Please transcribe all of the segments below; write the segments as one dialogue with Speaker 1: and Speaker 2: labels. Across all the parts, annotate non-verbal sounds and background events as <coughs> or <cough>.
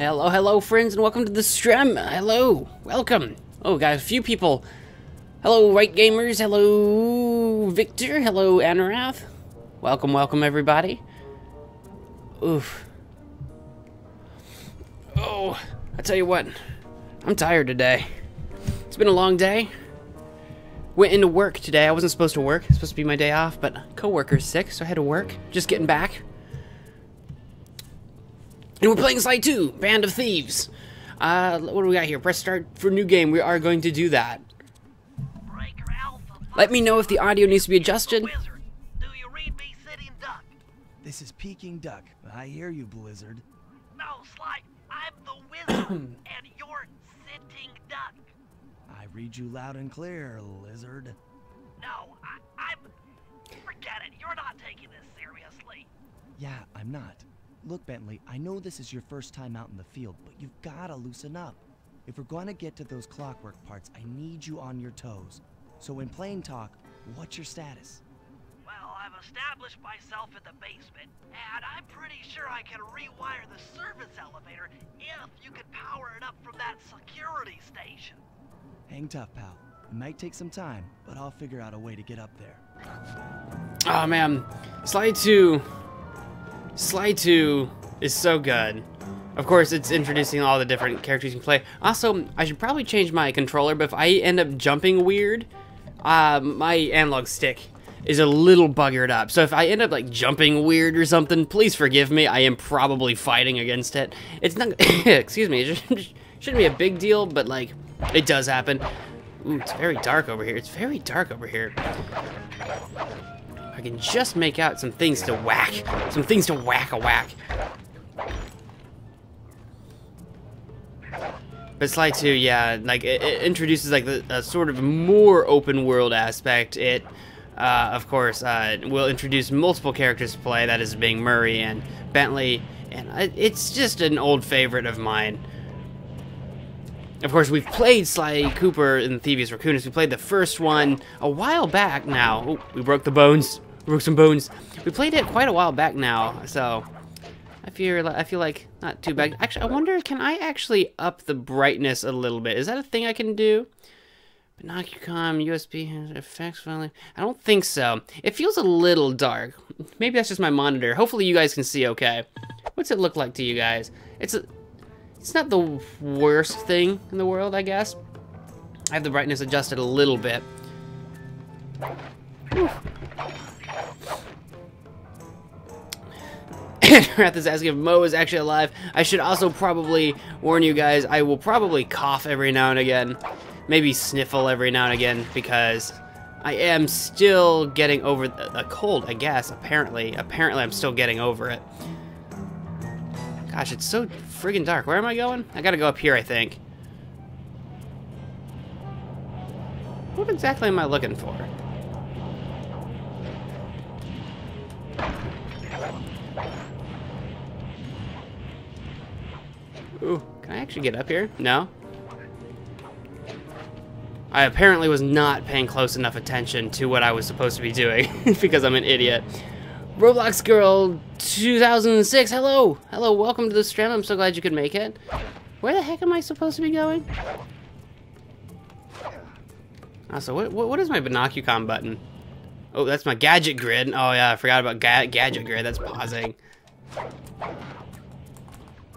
Speaker 1: Hello, hello, friends, and welcome to the stream. Hello, welcome. Oh, got a few people. Hello, right gamers. Hello, Victor. Hello, Anarath. Welcome, welcome, everybody. Oof. Oh, I tell you what, I'm tired today. It's been a long day. Went into work today. I wasn't supposed to work. It's supposed to be my day off, but coworker's sick, so I had to work. Just getting back. And we're playing Sly 2, Band of Thieves. Uh, what do we got here? Press start for new game. We are going to do that. Let me know if the audio needs to be adjusted.
Speaker 2: Do you read me, Sitting Duck?
Speaker 3: This is Peking Duck. I hear you, Blizzard.
Speaker 2: No, Sly, I'm the wizard, <coughs> and you're Sitting Duck.
Speaker 3: I read you loud and clear, Lizard.
Speaker 2: No, I, I'm. Forget it. You're not taking this seriously.
Speaker 3: Yeah, I'm not. Look, Bentley, I know this is your first time out in the field, but you've gotta loosen up. If we're gonna get to those clockwork parts, I need you on your toes. So in plain talk, what's your status?
Speaker 2: Well, I've established myself in the basement, and I'm pretty sure I can rewire the service elevator if you can power it up from that security station.
Speaker 3: Hang tough, pal. It might take some time, but I'll figure out a way to get up there.
Speaker 1: Oh man, Sly 2. Sly 2 is so good. Of course, it's introducing all the different characters you can play. Also, I should probably change my controller, but if I end up jumping weird, uh, my analog stick is a little buggered up. So if I end up like jumping weird or something, please forgive me. I am probably fighting against it. It's not, <coughs> excuse me, it <coughs> shouldn't be a big deal, but like, it does happen. Ooh, it's very dark over here. It's very dark over here. I can just make out some things to whack. Some things to whack a whack. But Sly 2, yeah, like it, it introduces like the a sort of more open world aspect. It, uh, of course, uh, will introduce multiple characters to play. That is being Murray and Bentley, and it's just an old favorite of mine. Of course, we've played Sly Cooper in Thievius Raccoonus. We played the first one a while back now. Oh, we broke the bones. We broke some bones. We played it quite a while back now, so I feel I feel like not too bad. Actually, I wonder can I actually up the brightness a little bit? Is that a thing I can do? Binocucom USB effects finally. I don't think so. It feels a little dark. Maybe that's just my monitor. Hopefully you guys can see okay. What's it look like to you guys? It's a it's not the worst thing in the world, I guess. I have the brightness adjusted a little bit. <laughs> Wrath is asking if Mo is actually alive. I should also probably warn you guys, I will probably cough every now and again. Maybe sniffle every now and again because I am still getting over the- a cold, I guess, apparently. Apparently I'm still getting over it. Gosh, it's so friggin' dark. Where am I going? I gotta go up here, I think. What exactly am I looking for? Ooh, can I actually get up here? No? I apparently was not paying close enough attention to what I was supposed to be doing <laughs> because I'm an idiot. Roblox Girl 2006, hello! Hello, welcome to the stream. I'm so glad you could make it. Where the heck am I supposed to be going? Also, what, what, what is my Binocucom button? Oh, that's my gadget grid. Oh yeah, I forgot about ga gadget grid. That's pausing.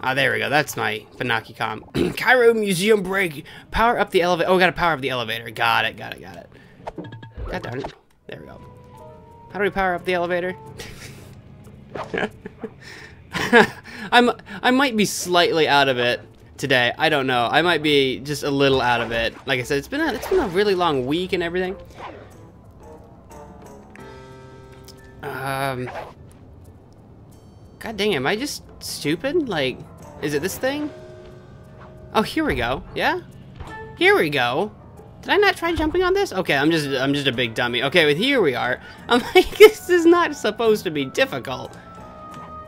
Speaker 1: Ah, there we go. That's my Binocucom. <clears throat> Cairo Museum break. Power up the elevator. Oh, we gotta power up the elevator. Got it, got it, got it. God darn it. There we go. How do we power up the elevator? <laughs> I'm I might be slightly out of it today. I don't know. I might be just a little out of it. Like I said, it's been a it's been a really long week and everything. Um God dang, am I just stupid? Like, is it this thing? Oh, here we go. Yeah? Here we go. Did I not try jumping on this? Okay, I'm just I'm just a big dummy. Okay, with here we are. <laughs> I'm like, this is not supposed to be difficult.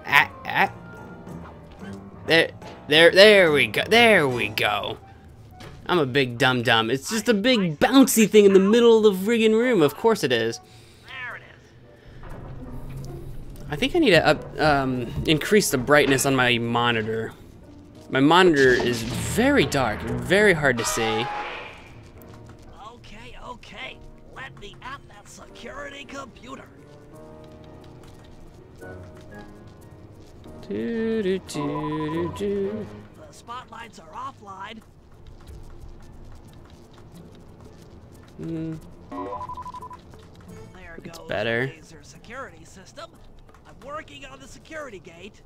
Speaker 1: Ah, ah. There, there, there we go. There we go. I'm a big dum dum. It's just a big bouncy thing in the middle of the friggin' room. Of course it is.
Speaker 2: There it is.
Speaker 1: I think I need to up, um, increase the brightness on my monitor. My monitor is very dark, very hard to see. Do, do, do, do, do.
Speaker 2: The spotlights are offline.
Speaker 1: Mm,
Speaker 2: There
Speaker 1: It's
Speaker 2: goes
Speaker 1: better.
Speaker 2: laser security system. I'm working on the security gate.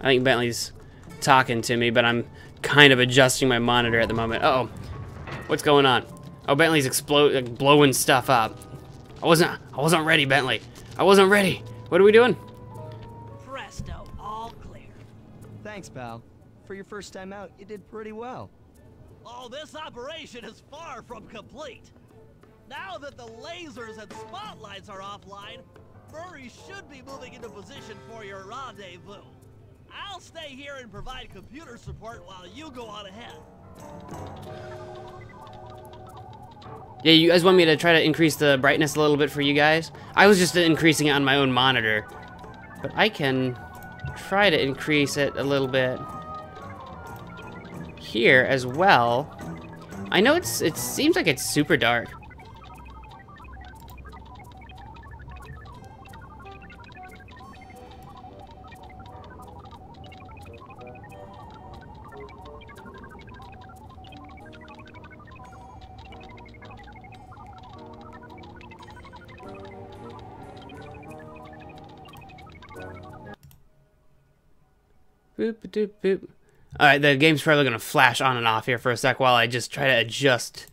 Speaker 1: I think Bentley's talking to me, but I'm kind of adjusting my monitor at the moment. Uh oh, what's going on? Oh, Bentley's explode, like, blowing stuff up. I wasn't, I wasn't ready, Bentley. I wasn't ready. What are we doing?
Speaker 3: Thanks, pal. For your first time out, you did pretty well.
Speaker 2: Oh, this operation is far from complete. Now that the lasers and spotlights are offline, Murray should be moving into position for your rendezvous. I'll stay here and provide computer support while you go on ahead.
Speaker 1: Yeah, you guys want me to try to increase the brightness a little bit for you guys? I was just increasing it on my own monitor. But I can try to increase it a little bit here as well. I know it's it seems like it's super dark. Boop doop boop. Alright, the game's probably gonna flash on and off here for a sec while I just try to adjust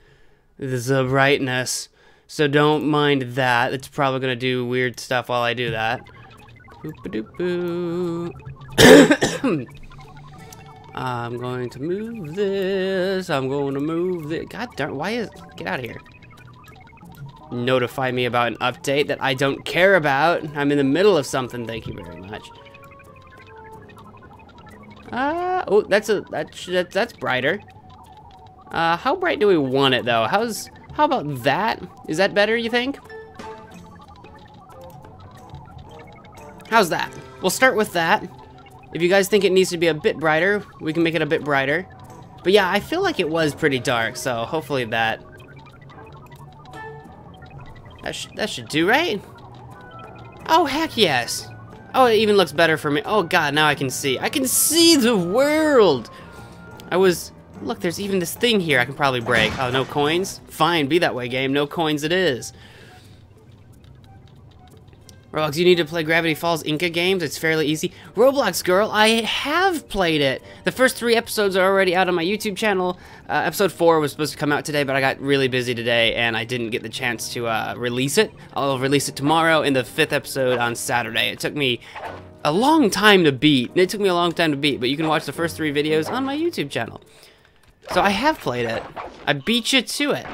Speaker 1: the brightness. So don't mind that. It's probably gonna do weird stuff while I do that. Boop doop. <coughs> I'm going to move this. I'm going to move this. God darn, why is get out of here. Notify me about an update that I don't care about. I'm in the middle of something. Thank you very much. Uh, oh, that's a that's that, that's brighter. Uh, how bright do we want it though? How's how about that? Is that better? You think? How's that? We'll start with that. If you guys think it needs to be a bit brighter, we can make it a bit brighter. But yeah, I feel like it was pretty dark, so hopefully that that, that should do, right? Oh, heck yes. Oh, it even looks better for me. Oh god, now I can see. I can see the world! I was... Look, there's even this thing here I can probably break. Oh, no coins? Fine, be that way, game. No coins it is. Roblox, you need to play Gravity Falls Inca games. It's fairly easy. Roblox, girl, I have played it. The first three episodes are already out on my YouTube channel. Uh, episode four was supposed to come out today, but I got really busy today, and I didn't get the chance to uh, release it. I'll release it tomorrow in the fifth episode on Saturday. It took me a long time to beat. It took me a long time to beat, but you can watch the first three videos on my YouTube channel. So I have played it. I beat you to it.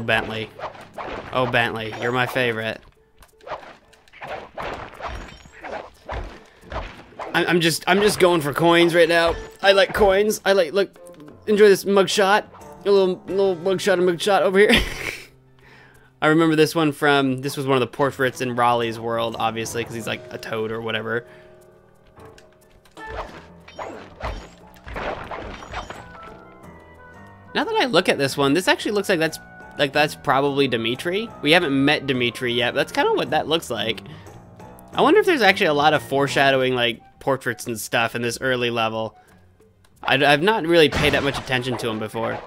Speaker 1: Oh, Bentley. Oh, Bentley, you're my favorite. I'm, just, I'm just going for coins right now. I like coins. I like, look, enjoy this mugshot. A little, little mugshot and mugshot over here. <laughs> I remember this one from, this was one of the portraits in Raleigh's world, obviously, because he's like a toad or whatever. Now that I look at this one, this actually looks like that's like that's probably Dimitri. We haven't met Dimitri yet, but that's kind of what that looks like. I wonder if there's actually a lot of foreshadowing like portraits and stuff in this early level. I, have not really paid that much attention to him before.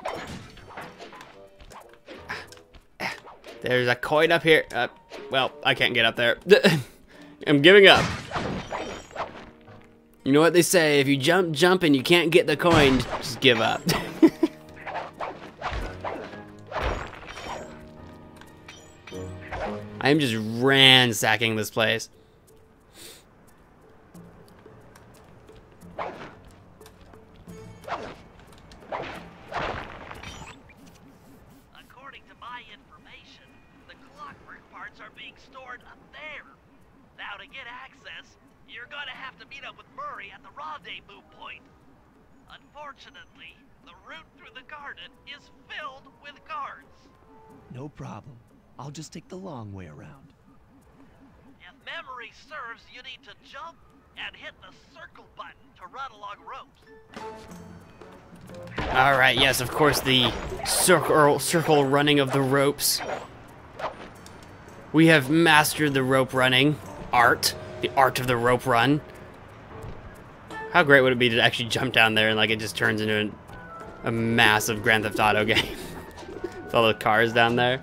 Speaker 1: There's a coin up here. Uh, well, I can't get up there. <laughs> I'm giving up. You know what they say, if you jump, jump, and you can't get the coin, just give up. <laughs>
Speaker 2: with Murray at the rendezvous point. Unfortunately, the route through the garden is filled with guards.
Speaker 3: No problem. I'll just take the long way around.
Speaker 2: If memory serves, you need to jump and hit the circle button to run along ropes.
Speaker 1: All right, yes, of course, the circle circle running of the ropes. We have mastered the rope running art, the art of the rope run. How great would it be to actually jump down there and like it just turns into a, a massive Grand Theft Auto <laughs> game with all the cars down there.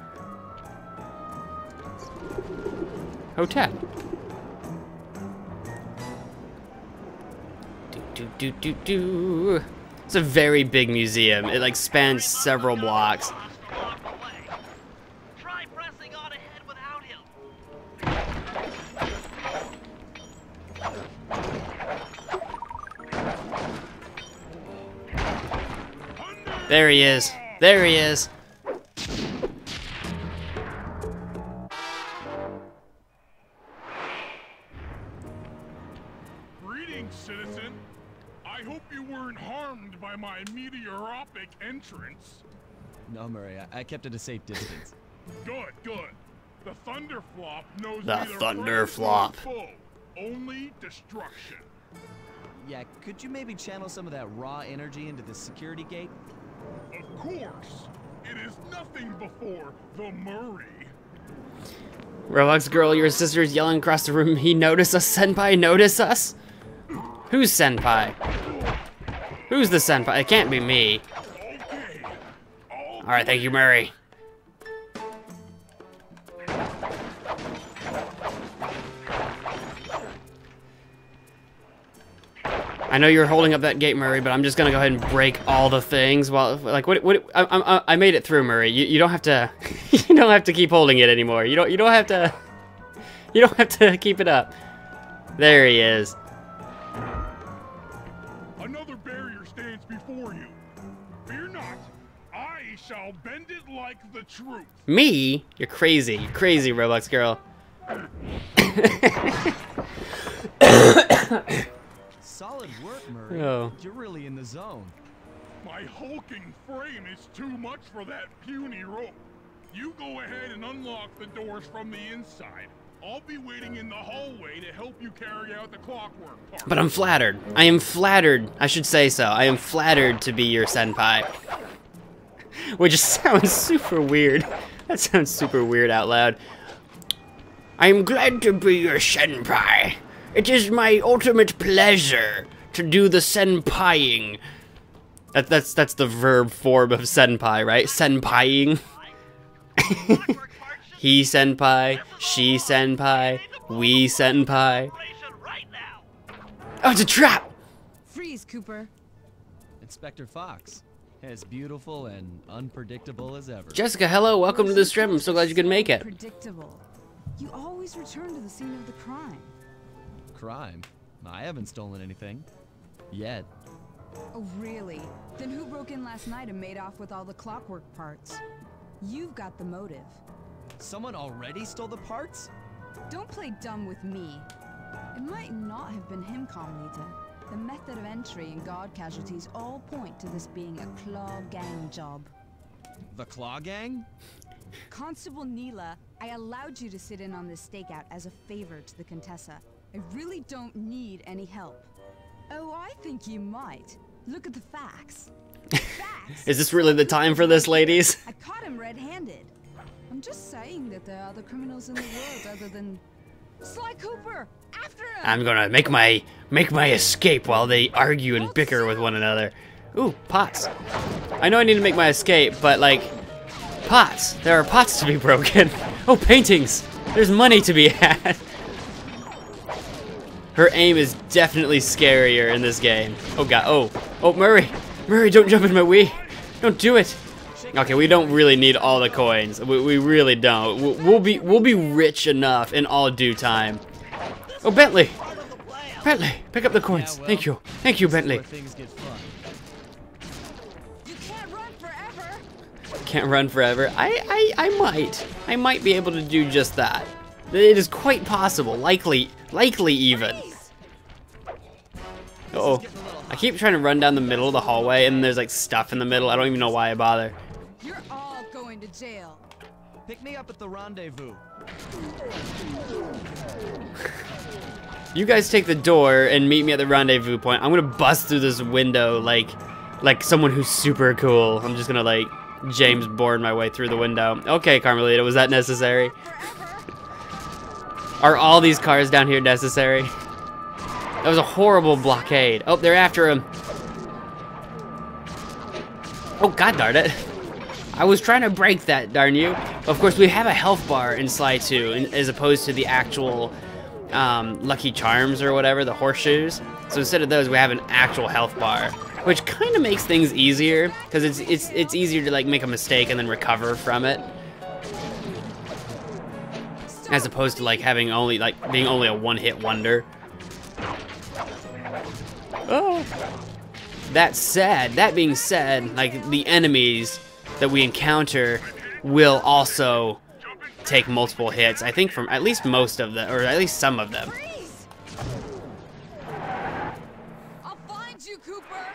Speaker 1: Hotel. Do do do do do. It's a very big museum. It like spans several blocks.
Speaker 2: Lost along the way. Try pressing on ahead without him.
Speaker 1: There he is. There he is.
Speaker 4: Meteoropic entrance.
Speaker 3: No, Murray, I, I kept at a safe distance. <laughs>
Speaker 4: Good, good. The Thunderflop knows
Speaker 1: The
Speaker 4: neither
Speaker 1: Thunderflop.
Speaker 4: friend foe, only destruction.
Speaker 3: yeah, could you maybe channel some of that raw energy into the security gate?
Speaker 4: Of course, it is nothing before the Murray.
Speaker 1: Roblox girl, your sister's yelling across the room. He noticed us, senpai. Notice us. Who's senpai? Who's the senpai? It can't be me.
Speaker 4: All
Speaker 1: All right, thank you, Murray. I know you're holding up that gate, Murray, but I'm just gonna go ahead and break all the things. While, like, what? What? I, I, I made it through, Murray. You, you don't have to. <laughs> You don't have to keep holding it anymore. You don't. You don't have to. <laughs> You don't have to keep it up. There he is.
Speaker 4: Truth.
Speaker 1: Me? You're crazy. You're crazy, Roblox girl.
Speaker 3: Solid work, Murray.
Speaker 1: Oh.
Speaker 3: You're really in the zone.
Speaker 4: My hulking frame is too much for that puny rope. You go ahead and unlock the doors from the inside. I'll be waiting in the hallway to help you carry out the clockwork part.
Speaker 1: But I'm flattered. I am flattered. I should say so. I am flattered to be your senpai. Which <laughs> sounds super weird. That sounds super weird out loud. I am glad to be your senpai. It is my ultimate pleasure to do the senpaiing. That, that's that's the verb form of senpai, right? Senpaiing.
Speaker 2: Clockwork parts <laughs> should
Speaker 1: He senpai, she senpai, we senpai.
Speaker 2: operation right now.
Speaker 1: Oh, it's a trap!
Speaker 5: Freeze, Cooper.
Speaker 3: Inspector Fox. As beautiful and unpredictable as ever.
Speaker 1: Jessica, hello, welcome to the stream. I'm so glad you could make it.
Speaker 5: Predictable. You always return to the scene of the crime.
Speaker 3: Crime? I haven't stolen anything. Yet.
Speaker 5: Oh, really? Then who broke in last night and made off with all the clockwork parts? You've got the motive.
Speaker 3: Someone already stole the parts?
Speaker 5: Don't play dumb with me. It might not have been him, Carmelita. The method of entry and guard casualties all point to this being a Claw Gang job.
Speaker 3: The Claw Gang?
Speaker 5: Constable Neyla, I allowed you to sit in on this stakeout as a favor to the Contessa. I really don't need any help. Oh, I think you might. Look at the facts. <laughs> Facts?
Speaker 1: Is this really the time for this, ladies?
Speaker 5: I caught him red-handed. I'm just saying that there are other criminals in the world other than Sly Cooper. After him.
Speaker 1: I'm gonna make my make my escape while they argue and oh, bicker with one another. Ooh, pots. I know I need to make my escape, but like pots. There are pots to be broken. <laughs> Oh, paintings. There's money to be <laughs> had. Her aim is definitely scarier in this game. Oh god. Oh. Oh, Murray. Murray, don't jump in my Wii. Don't do it. Okay, we don't really need all the coins. We, we really don't. We'll, we'll be we'll be rich enough in all due time. Oh, Bentley.
Speaker 2: Part of the plan.
Speaker 1: Bentley, pick up the coins.
Speaker 3: Yeah, well,
Speaker 1: Thank you. Thank you, Bentley.
Speaker 3: where things get fun.
Speaker 5: You can't run forever.
Speaker 1: Can't run forever. I, I, I might. I might be able to do just that. It is quite possible. Likely, likely even. Uh oh. I keep trying to run down the middle of the hallway and there's like stuff in the middle. I don't even know why I bother.
Speaker 5: You're going to jail.
Speaker 3: Pick me up at the rendezvous.
Speaker 1: You guys take the door and meet me at the rendezvous point. I'm gonna bust through this window like, like someone who's super cool. I'm just gonna like James Bourne my way through the window. Okay, Carmelita, was that necessary? <laughs> Are all these cars down here necessary? That was a horrible blockade. Oh, they're after him. Oh, god darn it. I was trying to break that, darn you. Of course, we have a health bar in Sly 2, in- as opposed to the actual um, Lucky Charms or whatever, the horseshoes. So instead of those, we have an actual health bar, which kind of makes things easier, because it's, it's, it's easier to like make a mistake and then recover from it, as opposed to like having only, like, being only a one-hit wonder. Oh. That said, that being said, like the enemies that we encounter will also take multiple hits. I think from at least most of them, or at least some of them.
Speaker 5: I'll find you, Cooper.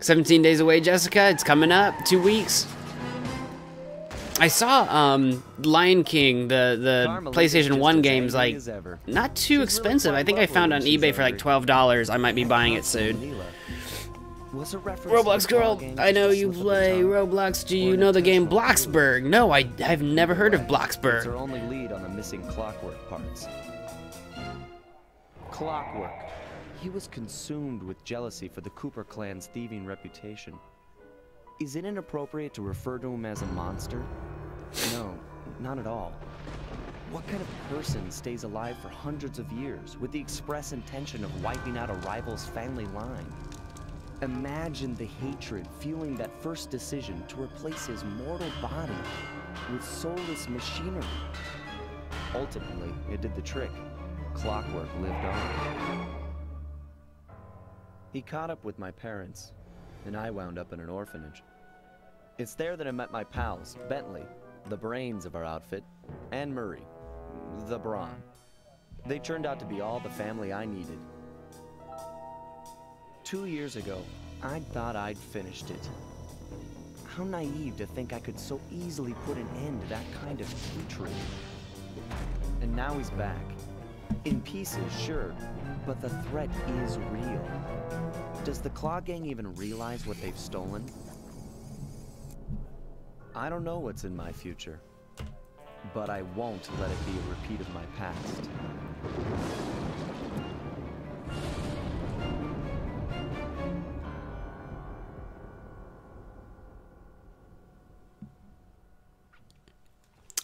Speaker 1: 17 days away, Jessica. It's coming up. Two weeks. I saw um, Lion King, the the
Speaker 3: Carmelita's
Speaker 1: PlayStation 1 games, like not too
Speaker 3: She's
Speaker 1: expensive.
Speaker 3: quite
Speaker 1: I think I found on eBay for like twelve dollars. I might be buying it soon.
Speaker 3: Was a reference
Speaker 1: Roblox girl, I know you
Speaker 3: slip of the
Speaker 1: play? Roblox. Do you know the game Bloxburg? No, I have never heard of
Speaker 3: It's our only lead on the missing clockwork parts. Clockwork. He was consumed with jealousy for the Cooper clan's thieving reputation. Is it inappropriate to refer to him as a monster? No, not at all. What kind of person stays alive for hundreds of years with the express intention of wiping out a rival's family line? Imagine the hatred fueling that first decision to replace his mortal body with soulless machinery. Ultimately, it did the trick. Clockwork lived on. He caught up with my parents, and I wound up in an orphanage. It's there that I met my pals, Bentley, the brains of our outfit, and Murray, the brawn. They turned out to be all the family I needed. Two years ago, I thought I'd finished it. How naive to think I could so easily put an end to that kind of hatred. And now he's back. In pieces, sure, but the threat is real. Does the Claw Gang even realize what they've stolen? I don't know what's in my future, but I won't let it be a repeat of my past.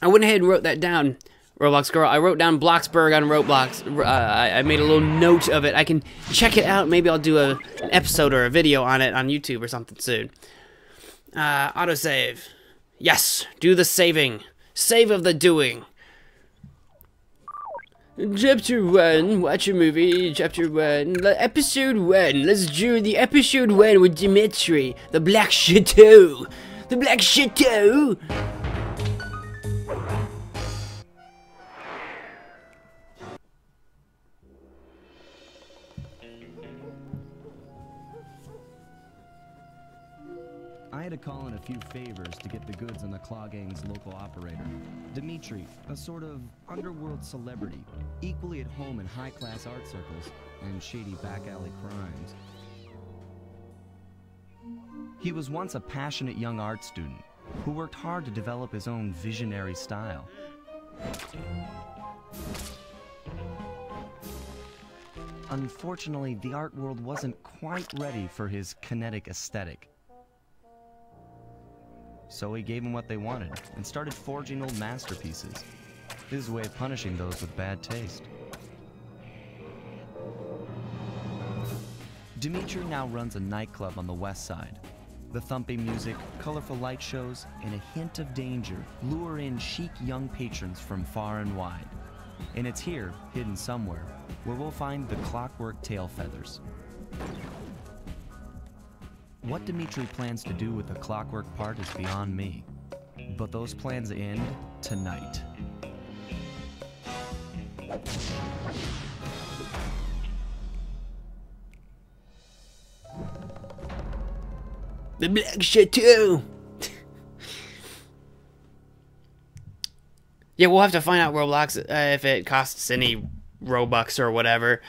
Speaker 1: I went ahead and wrote that down, Roblox girl. I wrote down Bloxburg on Roblox. Uh, I, made a little note of it. I can check it out. Maybe I'll do a, an episode or a video on it on YouTube or something soon. Uh, autosave. Yes, do the saving. Save of the doing. Chapter 1, watch a movie, chapter 1, episode 1, let's do the episode 1 with Dimitri, the Black Chateau. The Black Chateau!
Speaker 3: Had to call in a few favors to get the goods on the Claw Gang's local operator. Dimitri, a sort of underworld celebrity, equally at home in high-class art circles and shady back-alley crimes. He was once a passionate young art student who worked hard to develop his own visionary style. Unfortunately, the art world wasn't quite ready for his kinetic aesthetic. So he gave them what they wanted and started forging old masterpieces. His way of punishing those with bad taste. Dimitri now runs a nightclub on the west side. The thumping music, colorful light shows, and a hint of danger lure in chic young patrons from far and wide. And it's here, hidden somewhere, where we'll find the clockwork tail feathers. What Dimitri plans to do with the clockwork part is beyond me. But those plans end tonight.
Speaker 1: The Black Chateau! yeah, we'll have to find out Roblox uh, if it costs any Robux or whatever.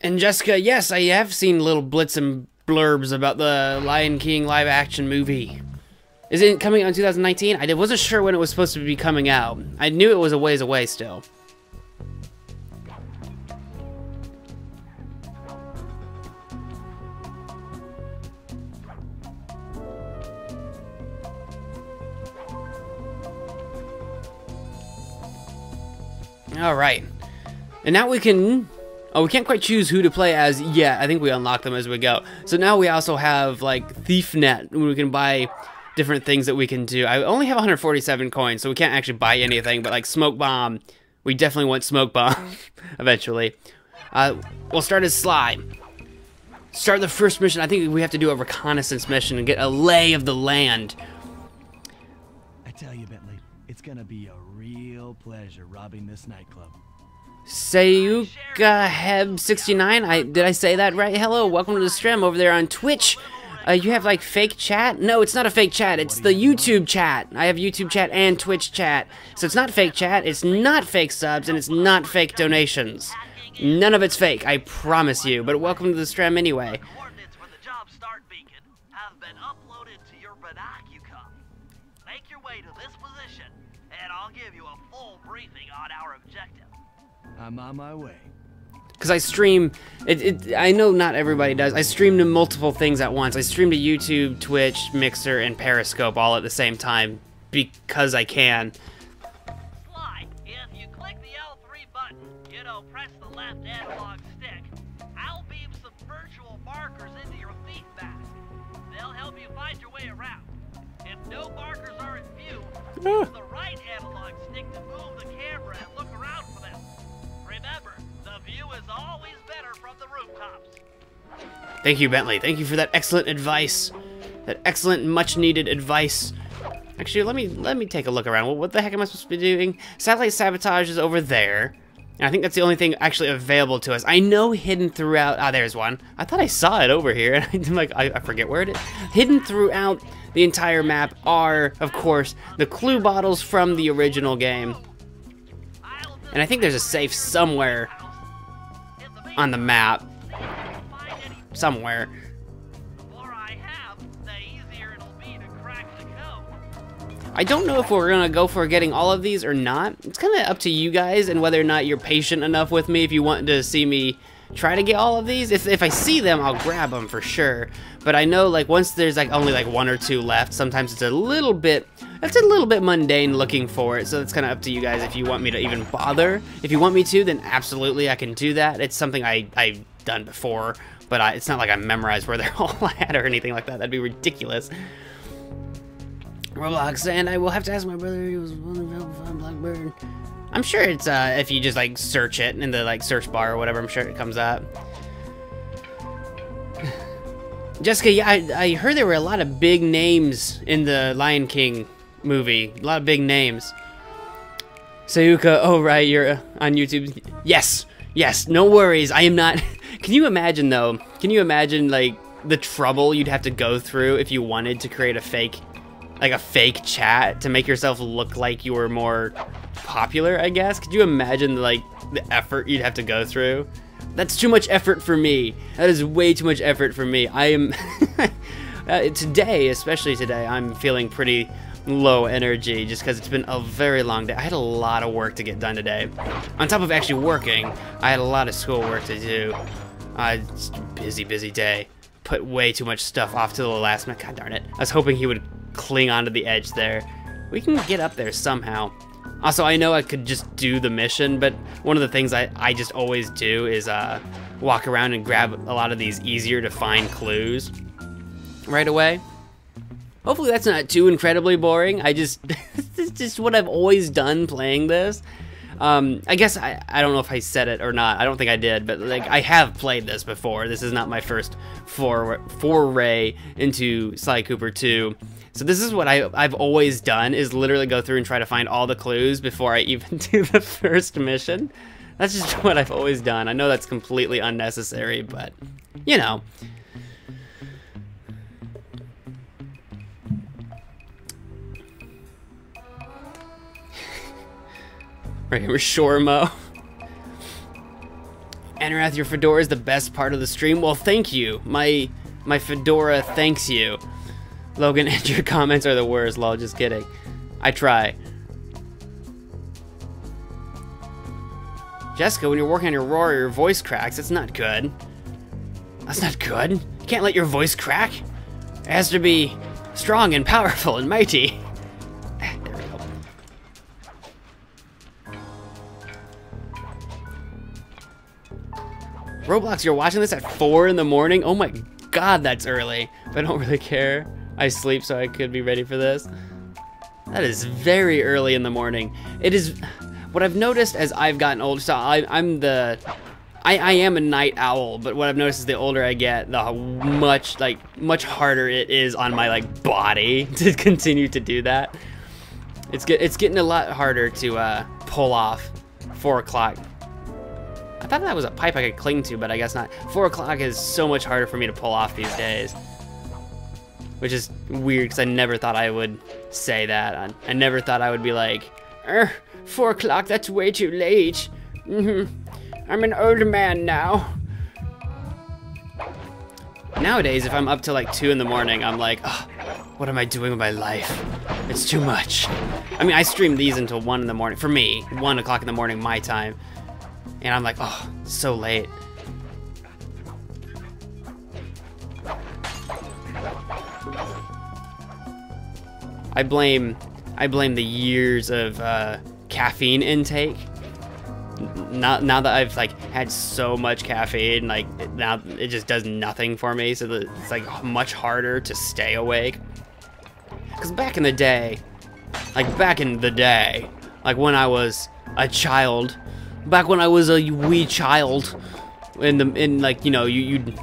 Speaker 1: And Jessica, yes, I have seen little blitz and blurbs about the Lion King live action movie. Is it coming out in 2019? I wasn't sure when it was supposed to be coming out. I knew it was a ways away still. All right. And now we can... Oh, we can't quite choose who to play as yet. I think we unlock them as we go. So now we also have, like, ThiefNet. We can buy different things that we can do. I only have 147 coins, so we can't actually buy anything. But, like, Smoke Bomb. We definitely want Smoke Bomb <laughs> eventually. Uh, we'll start as Sly. Start the first mission. I think we have to do a reconnaissance mission and get a lay of the land.
Speaker 3: I tell you, Bentley, it's gonna be a real pleasure robbing this nightclub.
Speaker 1: Sayuka Heb 69. I did I say that right? Hello, welcome to the stream over there on Twitch. Uh, you have like fake chat? No, it's not a fake chat. It's the YouTube chat. I have YouTube chat and Twitch chat. So it's not fake chat, it's not fake subs, and it's not fake donations. None of it's fake, I promise you. But welcome to the stream anyway.
Speaker 3: I'm on my way.
Speaker 1: because I stream. It, it, I know not everybody does. I stream to multiple things at once. I stream to YouTube, Twitch, Mixer, and Periscope all at the same time because I can.
Speaker 2: Sly, if you click the L3 button, you know, press the left analog stick, I'll beam some virtual markers into your thief bag. They'll help you find your way around. If no markers are in view, ah. use
Speaker 1: Thank you, Bentley. Thank you for that excellent advice. That excellent, much-needed advice. Actually, let me let me take a look around. What, the heck am I supposed to be doing? Satellite sabotage is over there. And I think that's the only thing actually available to us. I know hidden throughout. Ah, there's one. I thought I saw it over here. <laughs> And I'm like, I, I forget where it is. Hidden throughout the entire map are, of course, the clue bottles from the original game. And I think there's a safe somewhere on the map. Somewhere.
Speaker 2: I.
Speaker 1: I don't know if we're gonna go for getting all of these or not. It's kind of up to you guys and whether or not you're patient enough with me if you want to see me try to get all of these. If, if I see them, I'll grab them for sure. But I know like once there's like only like one or two left, sometimes it's a little bit, it's a little bit mundane looking for it. So it's kind of up to you guys if you want me to even bother. If you want me to, then absolutely I can do that. It's something I, I've done before, but I, it's not like I memorized where they're <laughs> all at or anything like that. That'd be ridiculous. Roblox, and I will have to ask my brother. He was on Blackbird. I'm sure it's uh, if you just like search it in the like search bar or whatever. I'm sure it comes up. <sighs> Jessica, yeah, I, I heard there were a lot of big names in the Lion King movie. A lot of big names. Sayuka, oh right, you're uh, on YouTube. Yes, yes, no worries. I am not. <laughs> Can you imagine though? Can you imagine like the trouble you'd have to go through if you wanted to create a fake, like a fake chat to make yourself look like you were more popular? I guess. Could you imagine like the effort you'd have to go through? That's too much effort for me. That is way too much effort for me. I am <laughs> uh, today, especially today, I'm feeling pretty low energy just because it's been a very long day. I had a lot of work to get done today. On top of actually working, I had a lot of schoolwork to do. Uh, busy, busy day. Put way too much stuff off to the last minute. God darn it. I was hoping he would cling onto the edge there. We can get up there somehow. Also, I know I could just do the mission, but one of the things I, I just always do is uh, walk around and grab a lot of these easier to find clues right away. Hopefully that's not too incredibly boring. I just, <laughs> it's just what I've always done playing this. Um, I guess I, I don't know if I said it or not. I don't think I did, but like I have played this before. This is not my first for, foray into Sly Cooper 2. So this is what I, I've always done, is literally go through and try to find all the clues before I <laughs> even do the first mission. That's just <laughs> what I've always done. I know that's completely unnecessary, but, you know. Right here, Shormo. Anarath, your fedora is the best part of the stream. Well, thank you. My my fedora thanks you. Logan, <laughs> and your comments are the worst. Lol, just kidding. I try. Jessica, when you're working on your roar, your voice cracks. That's not good. That's not good. You can't let your voice crack. It has to be strong and powerful and mighty. <laughs> Roblox, you're watching this at 4 in the morning? Oh my god, that's early. But I don't really care. I sleep so I could be ready for this. That is very early in the morning. It is... What I've noticed as I've gotten older, so I, I'm the... I, I am a night owl, but what I've noticed is the older I get, the much, like, much harder it is on my, like, body <laughs> to continue to do that. It's, get, it's getting a lot harder to uh, pull off 4 o'clock I thought that was a pipe I could cling to, but I guess not. Four o'clock is so much harder for me to pull off these days. Which is weird, because I never thought I would say that. I, I never thought I would be like, er, four o'clock, that's way too late. Mm -hmm. I'm an old man now. Nowadays, if I'm up till like two in the morning, I'm like, oh, what am I doing with my life? It's too much. I mean, I stream these until one in the morning. For me, one o'clock in the morning, my time. And I'm like, oh, so late. I blame, I blame the years of uh, caffeine intake. Now, now that I've like had so much caffeine, like now it just does nothing for me. So it's like much harder to stay awake. Cause back in the day, like back in the day, like when I was a child, back when I was a wee child, in the in like you know you you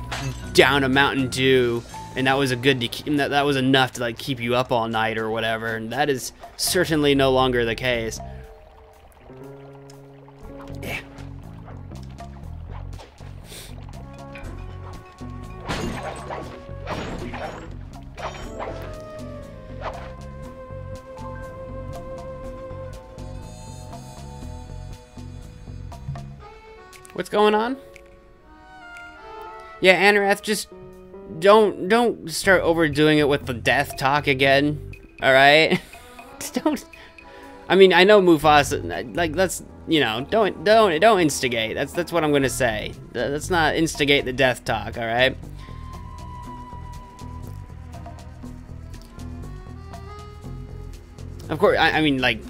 Speaker 1: down a Mountain Dew, and that was a good that that was enough to like keep you up all night or whatever, and that is certainly no longer the case. What's going on? Yeah, Anarath, just don't don't start overdoing it with the death talk again. All right? <laughs> don't. I mean, I know Mufasa. Like, that's you know, don't don't don't instigate. That's that's what I'm gonna say. Let's not instigate the death talk. All right? Of course, I, I mean, like,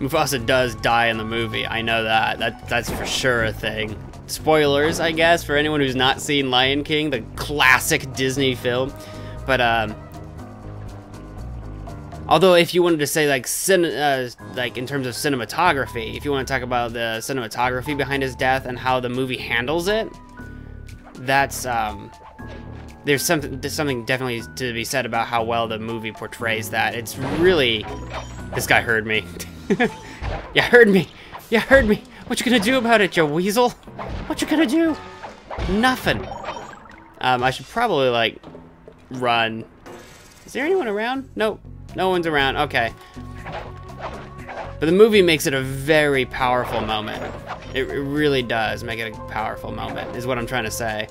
Speaker 1: Mufasa does die in the movie. I know that. That that's for sure a thing. Spoilers, I guess, for anyone who's not seen Lion King, the classic Disney film. But um, although if you wanted to say like cin uh, like in terms of cinematography, if you want to talk about the cinematography behind his death and how the movie handles it, that's um, there's something there's something definitely to be said about how well the movie portrays that. It's really this guy heard me. <laughs> <laughs> you heard me. You heard me. What you gonna do about it, you weasel? What you gonna do? Nothing. Um, I should probably, like, run. Is there anyone around? Nope. No one's around. Okay. But the movie makes it a very powerful moment. It, it really does make it a powerful moment, is what I'm trying to say.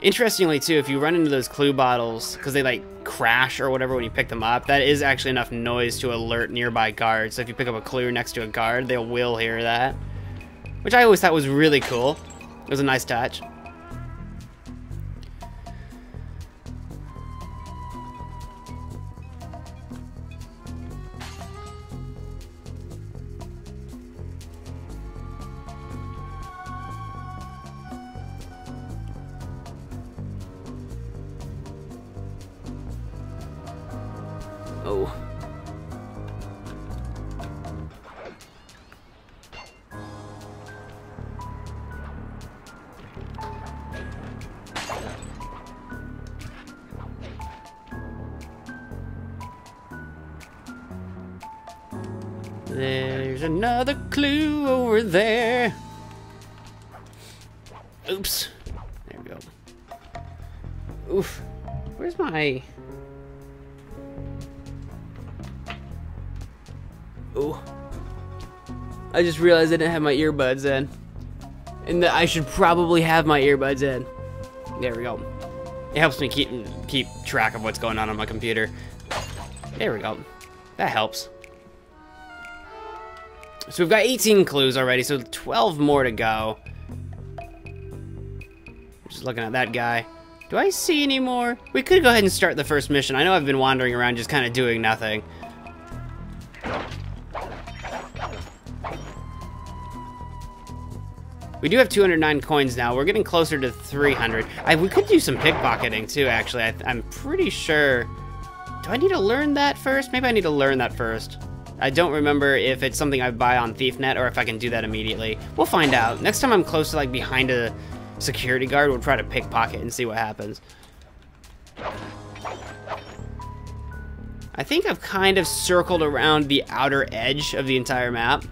Speaker 1: Interestingly, too, if you run into those clue bottles, because they like crash or whatever when you pick them up, that is actually enough noise to alert nearby guards. So if you pick up a clue next to a guard, they will hear that. Which I always thought was really cool. It was a nice touch. I just realized I didn't have my earbuds in. And that I should probably have my earbuds in. There we go. It helps me keep keep track of what's going on on my computer. There we go. That helps. So we've got 18 clues already, so 12 more to go. Just looking at that guy. Do I see any more? We could go ahead and start the first mission. I know I've been wandering around just kind of doing nothing. We do have 209 coins now. We're getting closer to 300. I, we could do some pickpocketing too, actually. I, I'm pretty sure... Do I need to learn that first? Maybe I need to learn that first. I don't remember if it's something I buy on ThiefNet or if I can do that immediately. We'll find out. Next time I'm close to like behind a security guard, we'll try to pickpocket and see what happens. I think I've kind of circled around the outer edge of the entire map.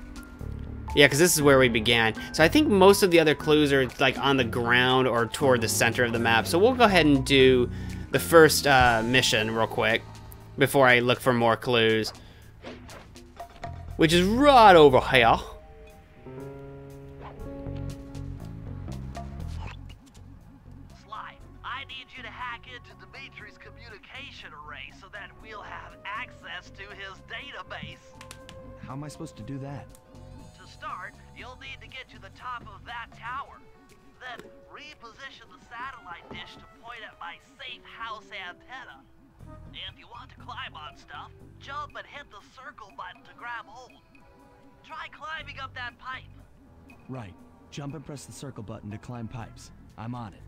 Speaker 1: Yeah, because this is where we began. So I think most of the other clues are like on the ground or toward the center of the map. So we'll go ahead and do the first uh, mission real quick before I look for more clues. Which is right over here.
Speaker 2: Sly, I need you to hack into Dimitri's communication array so that we'll have access to his database.
Speaker 3: How am I supposed to do that?
Speaker 2: House antenna. If you want to climb on stuff, jump and hit the circle button to grab hold. Try climbing up that pipe.
Speaker 3: Right. Jump and press the circle button to climb pipes. I'm on it.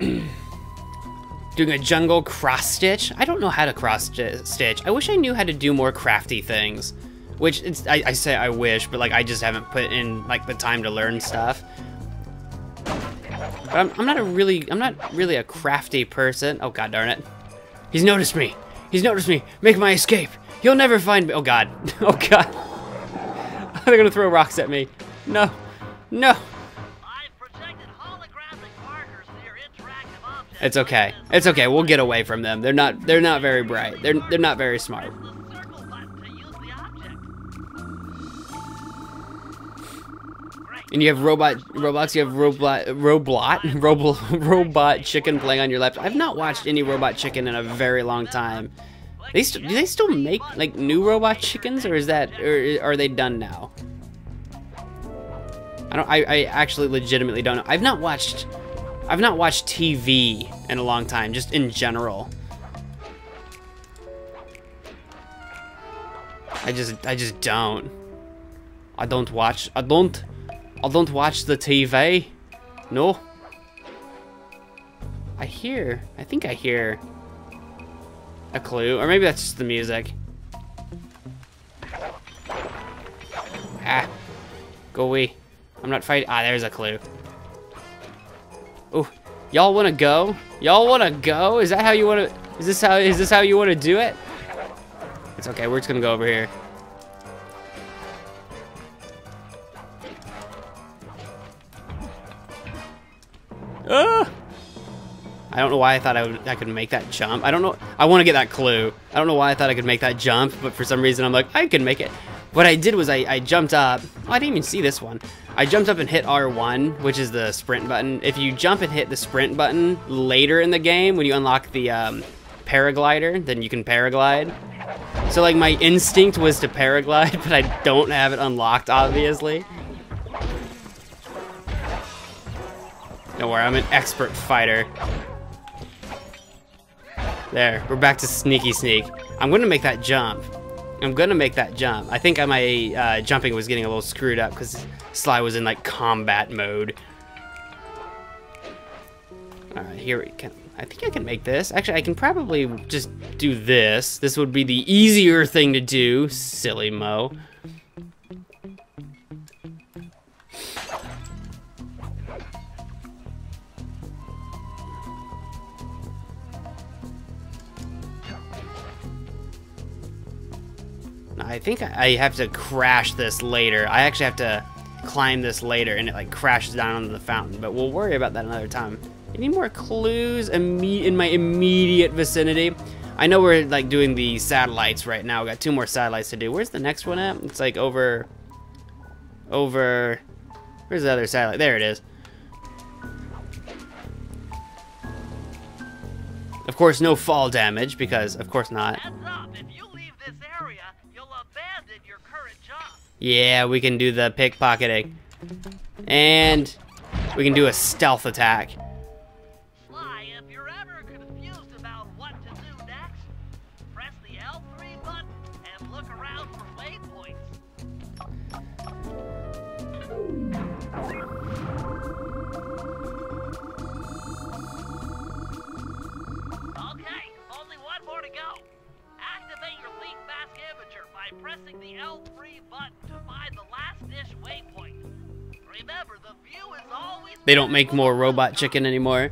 Speaker 3: <clears throat>
Speaker 1: Doing a jungle cross stitch? I don't know how to cross stitch. I wish I knew how to do more crafty things. Which it's, I, I say I wish, but like I just haven't put in like the time to learn stuff. But I'm, I'm not a really, I'm not really a crafty person. Oh god darn it. He's noticed me. He's noticed me. Make my escape. He'll never find me. Oh god. <laughs> Oh god. <laughs> They're gonna throw rocks at me. No. No.
Speaker 2: I've projected holographic markers to your interactive objects.
Speaker 1: It's okay. It's okay. We'll get away from them. They're not. They're not very bright. They're. They're not very smart. And you have robot robots. You have robot robot <laughs> robot robot chicken playing on your left. I've not watched any robot chicken in a very long time. They do they still make like new robot chickens, or is that or are they done now? I don't. I, I actually legitimately don't know. I've not watched. I've not watched TV in a long time, just in general. I just I just don't. I don't watch. I don't. I don't watch the TV. No. I hear. I think I hear a clue, or maybe that's just the music. Ah, go away. I'm not fighting. Ah, there's a clue. Oh, y'all want to go? Y'all want to go? Is that how you want to? Is this how? Is this how you want to do it? It's okay. We're just gonna go over here. Ah! I don't know why I thought I, would, I could make that jump. I don't know. I want to get that clue. I don't know why I thought I could make that jump, but for some reason I'm like, I can make it. What I did was I, I jumped up. Oh, I didn't even see this one. I jumped up and hit R1, which is the sprint button. If you jump and hit the sprint button later in the game, when you unlock the um, paraglider, then you can paraglide. So like my instinct was to paraglide, <laughs> but I don't have it unlocked, obviously. Don't worry, I'm an expert fighter. There, we're back to sneaky sneak. I'm gonna make that jump. I'm gonna make that jump. I think my uh, jumping was getting a little screwed up because Sly was in like combat mode. All right, here we can. I think I can make this. Actually, I can probably just do this. This would be the easier thing to do, silly Mo. I think I have to crash this later. I actually have to climb this later and it like crashes down onto the fountain, but we'll worry about that another time. Any more clues in my immediate vicinity? I know we're like doing the satellites right now. We got two more satellites to do. Where's the next one at? It's like over, over, where's the other satellite? There it is. Of course, no fall damage because, of course not. Yeah, we can do the pickpocketing. And we can do a stealth attack. They don't make more robot chicken anymore.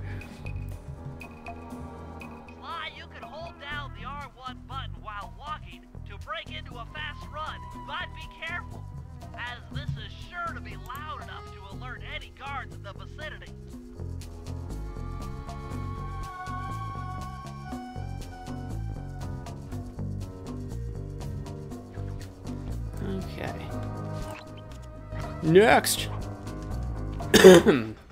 Speaker 2: Sly, you can hold down the R1 button while walking to break into a fast run, but be careful, as this is sure to be loud enough to alert any guards in the vicinity.
Speaker 1: Okay. Next. <coughs> <coughs> <coughs>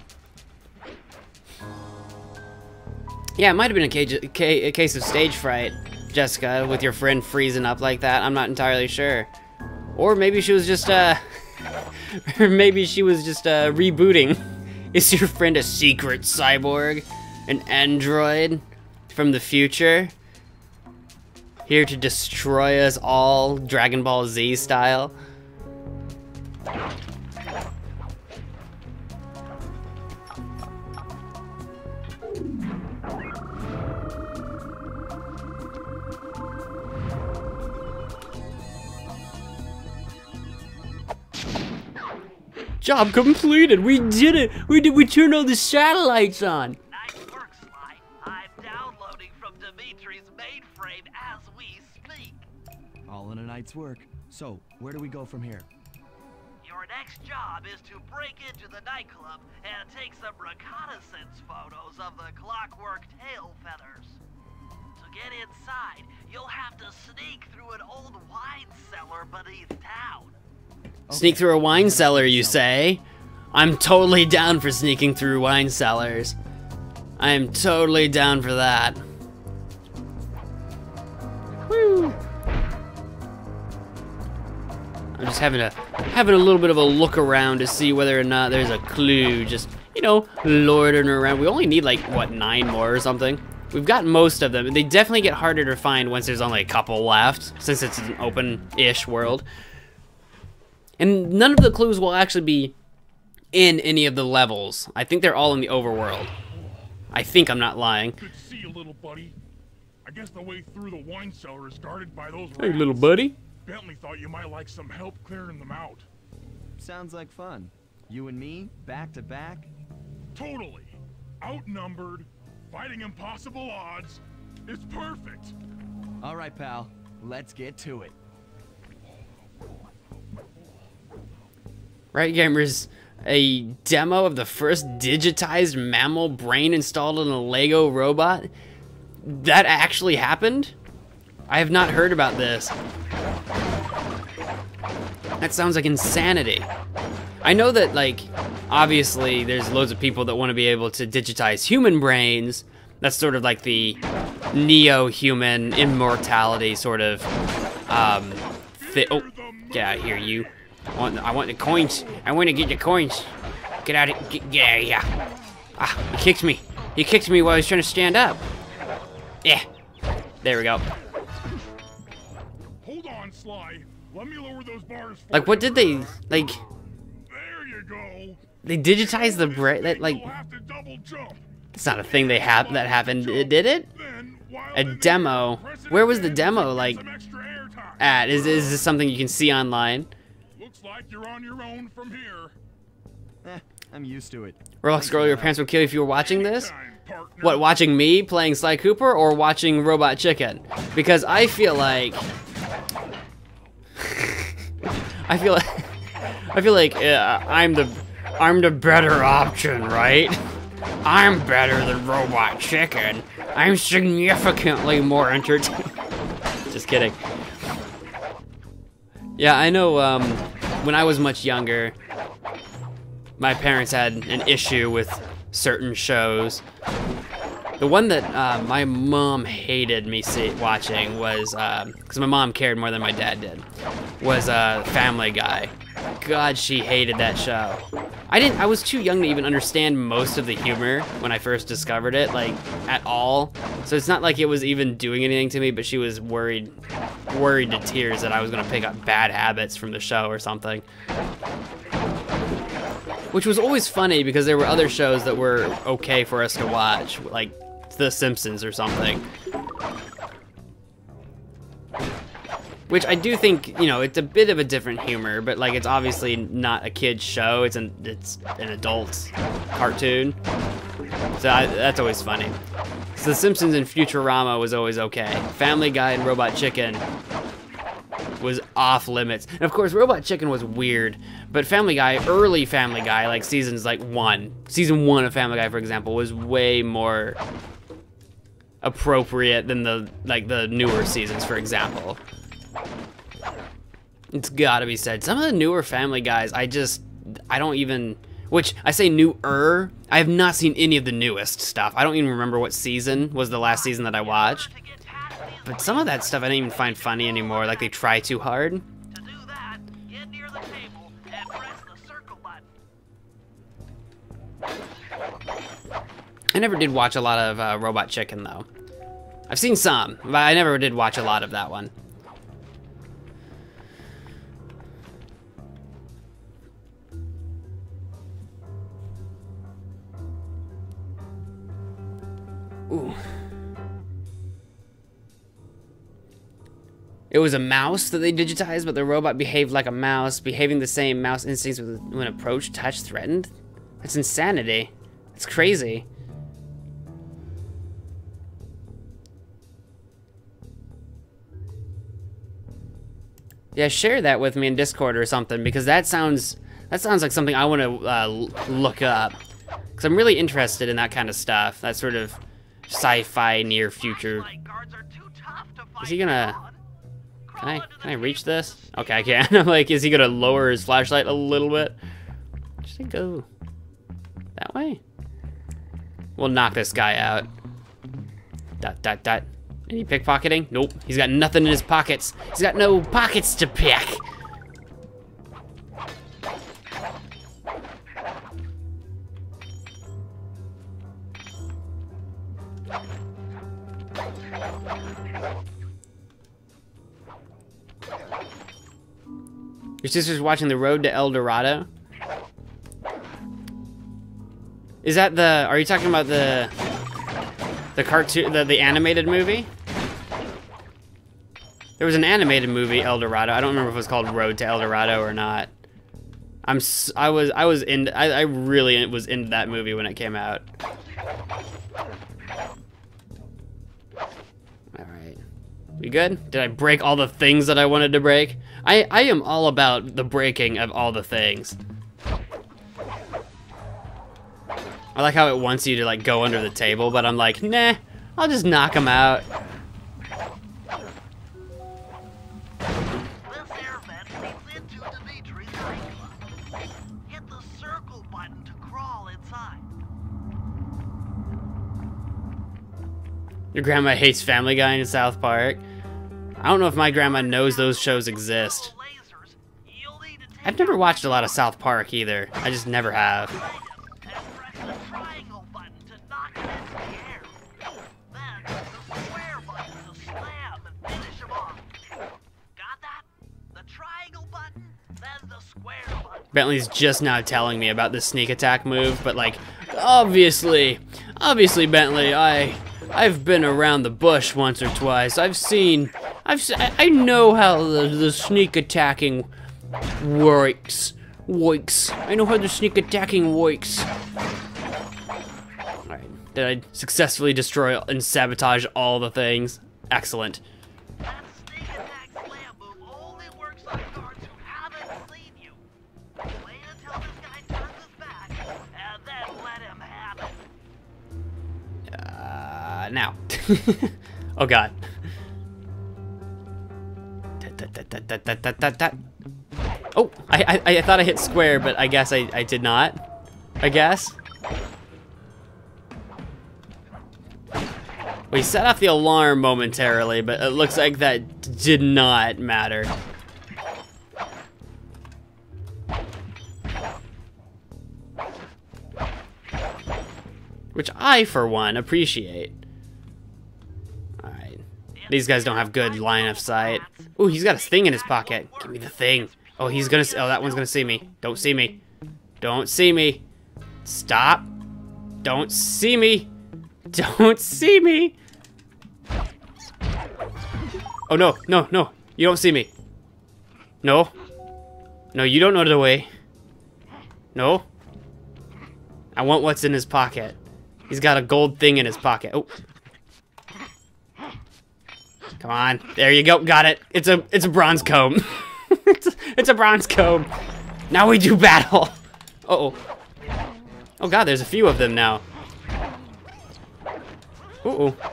Speaker 1: yeah, it might have been a, cage, a, case of stage fright, Jessica, with your friend freezing up like that. I'm not entirely sure. Or maybe she was just, uh... or <laughs> maybe she was just, uh, rebooting. <laughs> Is your friend a secret cyborg? An android? From the future? Here to destroy us all, Dragon Ball Z style? Job completed. We did it. We did. We turned all the satellites on.
Speaker 2: Nice work, Sly. I'm downloading from Dimitri's mainframe as we speak.
Speaker 3: All in a night's work. So, where do we go from here?
Speaker 2: Your next job is to break into the nightclub and take some reconnaissance photos of the clockwork tail feathers. To get inside, you'll have to sneak through an old wine cellar beneath town.
Speaker 1: Sneak through a wine cellar, you say? I'm totally down for sneaking through wine cellars. I am totally down for that. Woo. I'm just having a having a little bit of a look around to see whether or not there's a clue. Just you know, loitering around. We only need like what nine more or something. We've got most of them. They definitely get harder to find once there's only a couple left, since it's an open-ish world. And none of the clues will actually be in any of the levels. I think they're all in the overworld. I think I'm not lying.
Speaker 4: Good to see you, little buddy. I guess the way through the wine cellar is guarded by those
Speaker 1: Hey, little buddy.
Speaker 4: Bentley thought you might like some help clearing them out.
Speaker 3: Sounds like fun. You and me, back to back?
Speaker 4: Totally. Outnumbered, fighting impossible odds. It's perfect.
Speaker 3: All right, pal. Let's get to it.
Speaker 1: Right, gamers? A demo of the first digitized mammal brain installed in a Lego robot? That actually happened? I have not heard about this. That sounds like insanity. I know that, like, obviously there's loads of people that want to be able to digitize human brains. That's sort of like the neo-human immortality sort of um, Oh, get out of here, you. I want, I want the coins. I want to get the coins. Get out of get, get out of here. Ah, he kicked me. He kicked me while I was trying to stand up. Yeah. There we go.
Speaker 4: Hold on, Sly. Let me lower those bars for
Speaker 1: Like, what did they, like,
Speaker 4: There you go.
Speaker 1: they digitized the brain, that, like,
Speaker 4: You'll have to double jump.
Speaker 1: It's not a thing they have that happened, did it? A demo.
Speaker 4: air, press it
Speaker 1: Where was the demo, like,
Speaker 4: some extra airtime.
Speaker 1: At is is this something you can see online?
Speaker 4: Looks like you're on your own from here.
Speaker 3: Eh, I'm used to it.
Speaker 1: Roblox girl, your parents would kill you if you were watching this.
Speaker 4: Partner.
Speaker 1: What, watching me playing Sly Cooper or watching Robot Chicken? Because I feel like <laughs> I feel like <laughs> I feel like uh, I'm the I'm the better option, right? I'm better than Robot Chicken. I'm significantly more entertaining. <laughs> Just kidding. Yeah, I know. Um, when I was much younger, my parents had an issue with certain shows. The one that uh, my mom hated me see, watching was, because my mom cared more than my dad did, was uh, Family Guy. God, she hated that show. I didn't. I was too young to even understand most of the humor when I first discovered it, like at all. So it's not like it was even doing anything to me. But she was worried, worried to tears that I was gonna pick up bad habits from the show or something which was always funny because there were other shows that were okay for us to watch, like The Simpsons or something. Which I do think, you know, it's a bit of a different humor, but like it's obviously not a kid's show. It's an it's an adult cartoon, so I, that's always funny. So The Simpsons and Futurama was always okay. Family Guy and Robot Chicken was off limits. And of course, Robot Chicken was weird, but Family Guy, early Family Guy, like seasons like one, season one of Family Guy, for example, was way more appropriate than the like the newer seasons, for example. It's gotta be said. Some of the newer Family Guys, I just, I don't even. Which I say newer. I have not seen any of the newest stuff. I don't even remember what season was the last season that I watched. But some of that stuff I don't even find funny anymore. Like they try too hard.
Speaker 2: That, get near the table and press the circle button.
Speaker 1: I never did watch a lot of uh, Robot Chicken though. I've seen some, but I never did watch a lot of that one. Ooh. It was a mouse that they digitized, but the robot behaved like a mouse, behaving the same mouse instincts when approached, touched, threatened. That's insanity. It's crazy. Yeah, share that with me in Discord or something because that sounds that sounds like something I want to uh, look up because I'm really interested in that kind of stuff. That sort of sci-fi near future.
Speaker 2: Flashlight guards are too tough to fight
Speaker 1: Is he gonna? Can I can I reach this? Okay, I can. I'm <laughs> like, is he gonna lower his flashlight a little bit? He go that way? We'll knock this guy out. Dot dot dot. Any pickpocketing? Nope. He's got nothing in his pockets. He's got no pockets to pick. Your sister's watching The Road to El Dorado? Is that the, are you talking about the, the cartoon, the, the animated movie? There was an animated movie, El Dorado. I don't remember if it was called Road to El Dorado or not. I'm, I was, I was in, I, I really was into that movie when it came out. All right. We good? Did I break all the things that I wanted to break? I, I am all about the breaking of all the things. I like how it wants you to like go under the table, but I'm like, nah, I'll just knock them out.
Speaker 2: This air vent leads into Dimitri's nightclub. Hit the circle button to crawl inside.
Speaker 1: Your grandma hates Family Guy and South Park. I don't know if my grandma knows those shows exist. I've never watched a lot of South Park either. I just never have. Bentley's just now telling me about this sneak attack move, but like, obviously, obviously, Bentley, I, I've been around the bush once or twice. I've seen, I've, know how the, the sneak attacking works. Works. I know how the sneak attacking works. Alright, did I successfully destroy and sabotage all the things? Excellent.
Speaker 2: That sneak attack slam
Speaker 1: Oh, I, I, I thought I hit square, but I guess I, I did not. I guess. We set off the alarm momentarily, but it looks like that did not matter. Which I, for one, appreciate. These guys don't have good line of sight. Ooh, he's got a thing in his pocket. Give me the thing. Oh, he's gonna. Oh, that one's gonna see me. Don't see me. Don't see me. Stop. Don't see me. <laughs> Don't see me. Oh no, no, no. You don't see me. No. No, you don't know the way. No. I want what's in his pocket. He's got a gold thing in his pocket. Oh. Come on. There you go. Got it. It's a it's a bronze comb. <laughs> it's, a, it's a bronze comb. Now we do battle. Uh oh. Oh god, there's a few of them now. Uh oh. <laughs>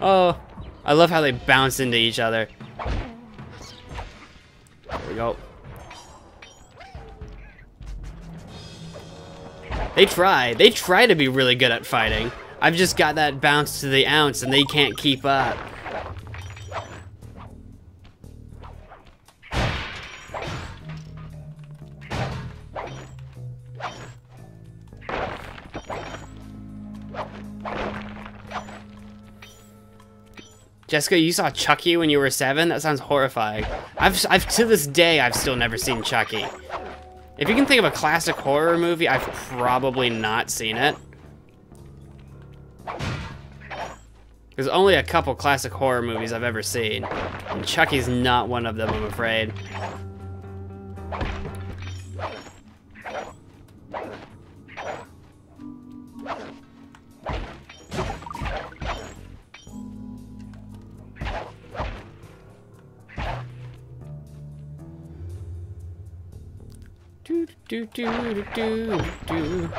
Speaker 1: Oh, I love how they bounce into each other. There we go. They try. They try to be really good at fighting. I've just got that bounce to the ounce and they can't keep up. Jessica, you saw Chucky when you were seven? That sounds horrifying. I've, I've to this day, I've still never seen Chucky. If you can think of a classic horror movie, I've probably not seen it. There's only a couple classic horror movies I've ever seen. And Chucky's not one of them, I'm afraid. Do, do, do, do, do, do.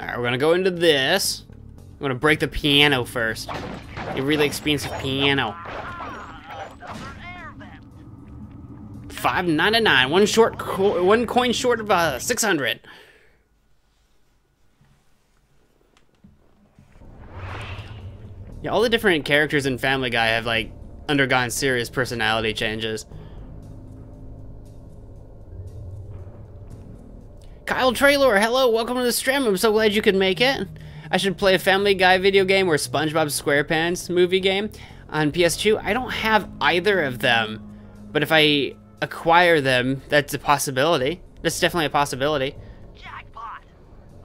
Speaker 1: Alright, we're gonna go into this. I'm gonna break the piano first. A really expensive piano. Five ninety nine. One short, co one coin short of uh, six hundred. Yeah, all the different characters in Family Guy have like undergone serious personality changes. Kyle Traylor, hello, welcome to the stream. I'm so glad you could make it. I should play a Family Guy video game or SpongeBob SquarePants movie game on PS2. I don't have either of them, but if I acquire them, that's a possibility. That's definitely a possibility.
Speaker 2: Jackpot!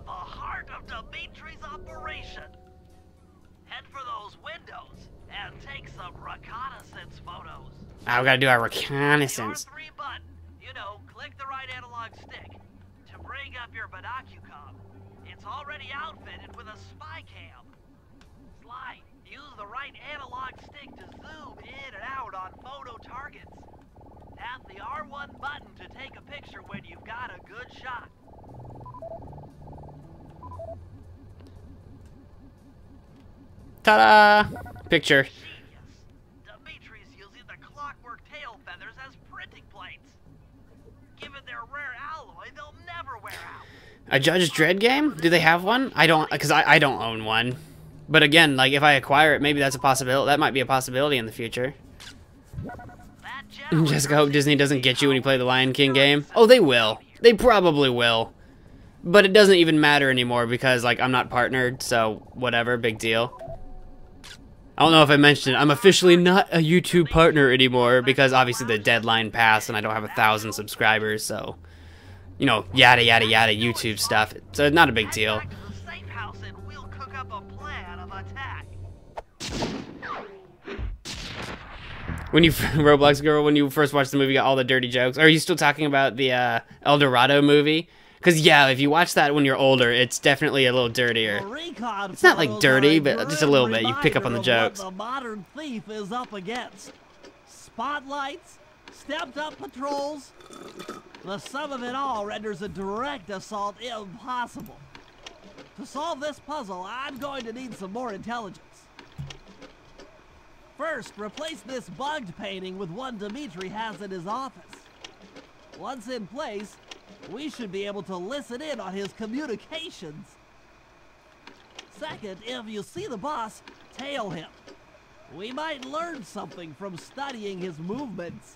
Speaker 2: The heart of Dimitri's operation. Head for those windows and take some reconnaissance photos.
Speaker 1: I've gotta do our reconnaissance.
Speaker 2: Your binocucom. It's already outfitted with a spy cam. Slide, use the right analog stick to zoom in and out on photo targets. Tap the R1 button to take a picture when you've got a good shot.
Speaker 1: Ta-da! Picture.
Speaker 2: Genius. Dimitri's using the clockwork tail feathers as printing plates. Given their rare alloy, they'll never wear out.
Speaker 1: A Judge Dredd game? Do they have one? I don't, because I, I don't own one. But again, like if I acquire it, maybe that's a possibility. That might be a possibility in the future. <laughs> Jessica, hope Disney doesn't get you when you play the Lion King game. Oh, they will. They probably will. But it doesn't even matter anymore because like I'm not partnered, so whatever, big deal. I don't know if I mentioned it. I'm officially not a YouTube partner anymore because obviously the deadline passed and I don't have a thousand subscribers. So, you know, yada yada yada YouTube stuff. So not a big deal. When you <laughs> Roblox girl, when you first watched the movie, got all the dirty jokes. Are you still talking about the uh, El Dorado movie? Because yeah, if you watch that when you're older, it's definitely a little dirtier.
Speaker 6: It's
Speaker 1: not, like, dirty, but just a little bit. You pick up on the jokes.
Speaker 6: the modern thief is up against. Spotlights, stepped up patrols. The sum of it all renders a direct assault impossible. To solve this puzzle, I'm going to need some more intelligence. First, replace this bugged painting with one Dimitri has in his office. Once in place, we should be able to listen in on his communications. Second, if you see the boss, tail him. We might learn something from studying his movements.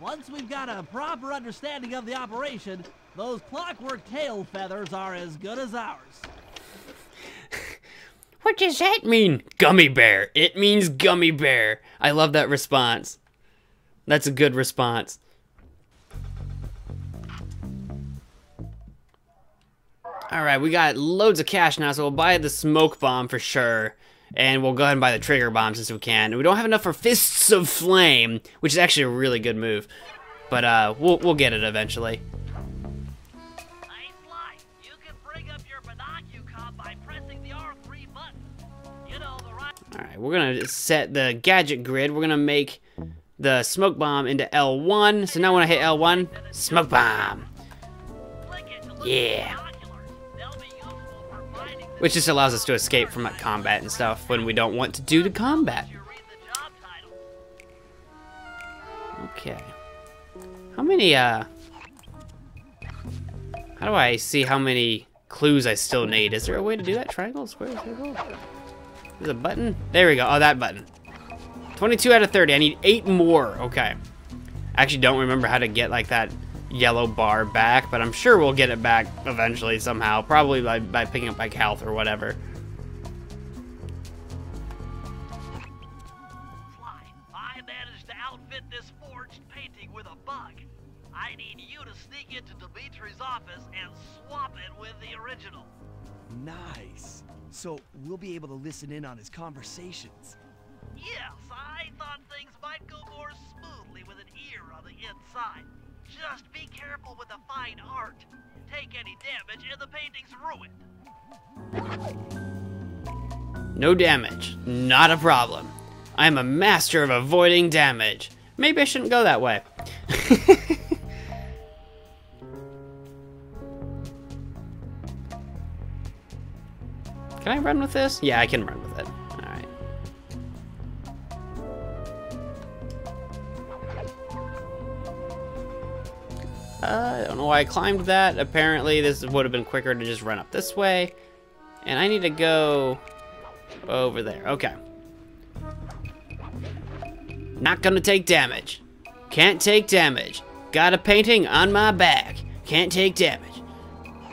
Speaker 6: Once we've got a proper understanding of the operation, those clockwork tail feathers are as good as ours. <laughs>
Speaker 1: What does that mean? Gummy bear. It means gummy bear. I love that response. That's a good response. Alright, we got loads of cash now, so we'll buy the smoke bomb for sure. And we'll go ahead and buy the trigger bomb since we can. We don't have enough for Fists of Flame, which is actually a really good move. But uh, we'll, we'll get it eventually.
Speaker 2: Hey, Sly, you can bring up your binocucom by pressing the R3 button. You know, the right...
Speaker 1: Alright, we're gonna set the gadget grid. We're gonna make the smoke bomb into L1. So now when I hit L1, smoke bomb. Yeah. Which just allows us to escape from like combat and stuff when we don't want to do the combat. Okay. How many, uh... How do I see how many clues I still need? Is there a way to do that? Triangle, square, circle? There's a button? There we go. Oh, that button. 22 out of 30. I need 8 more. Okay. I actually don't remember how to get, like, that yellow bar back, but I'm sure we'll get it back eventually somehow. Probably by, by picking up, like, health or whatever.
Speaker 2: Sly, I managed to outfit this forged painting with a bug. I need you to sneak into Dimitri's office and swap it with the original.
Speaker 3: Nice. So we'll be able to listen in on his conversations.
Speaker 2: Yes, I thought things might go more smoothly with an ear on the inside. Just be careful with the fine art. Take any damage and the painting's ruined.
Speaker 1: No damage. Not a problem. I am a master of avoiding damage. Maybe I shouldn't go that way. <laughs> can I run with this? Yeah, I can run with it. Uh, I don't know why I climbed that. Apparently, this would have been quicker to just run up this way. And I need to go over there. Okay. Not gonna take damage. Can't take damage. Got a painting on my back. Can't take damage.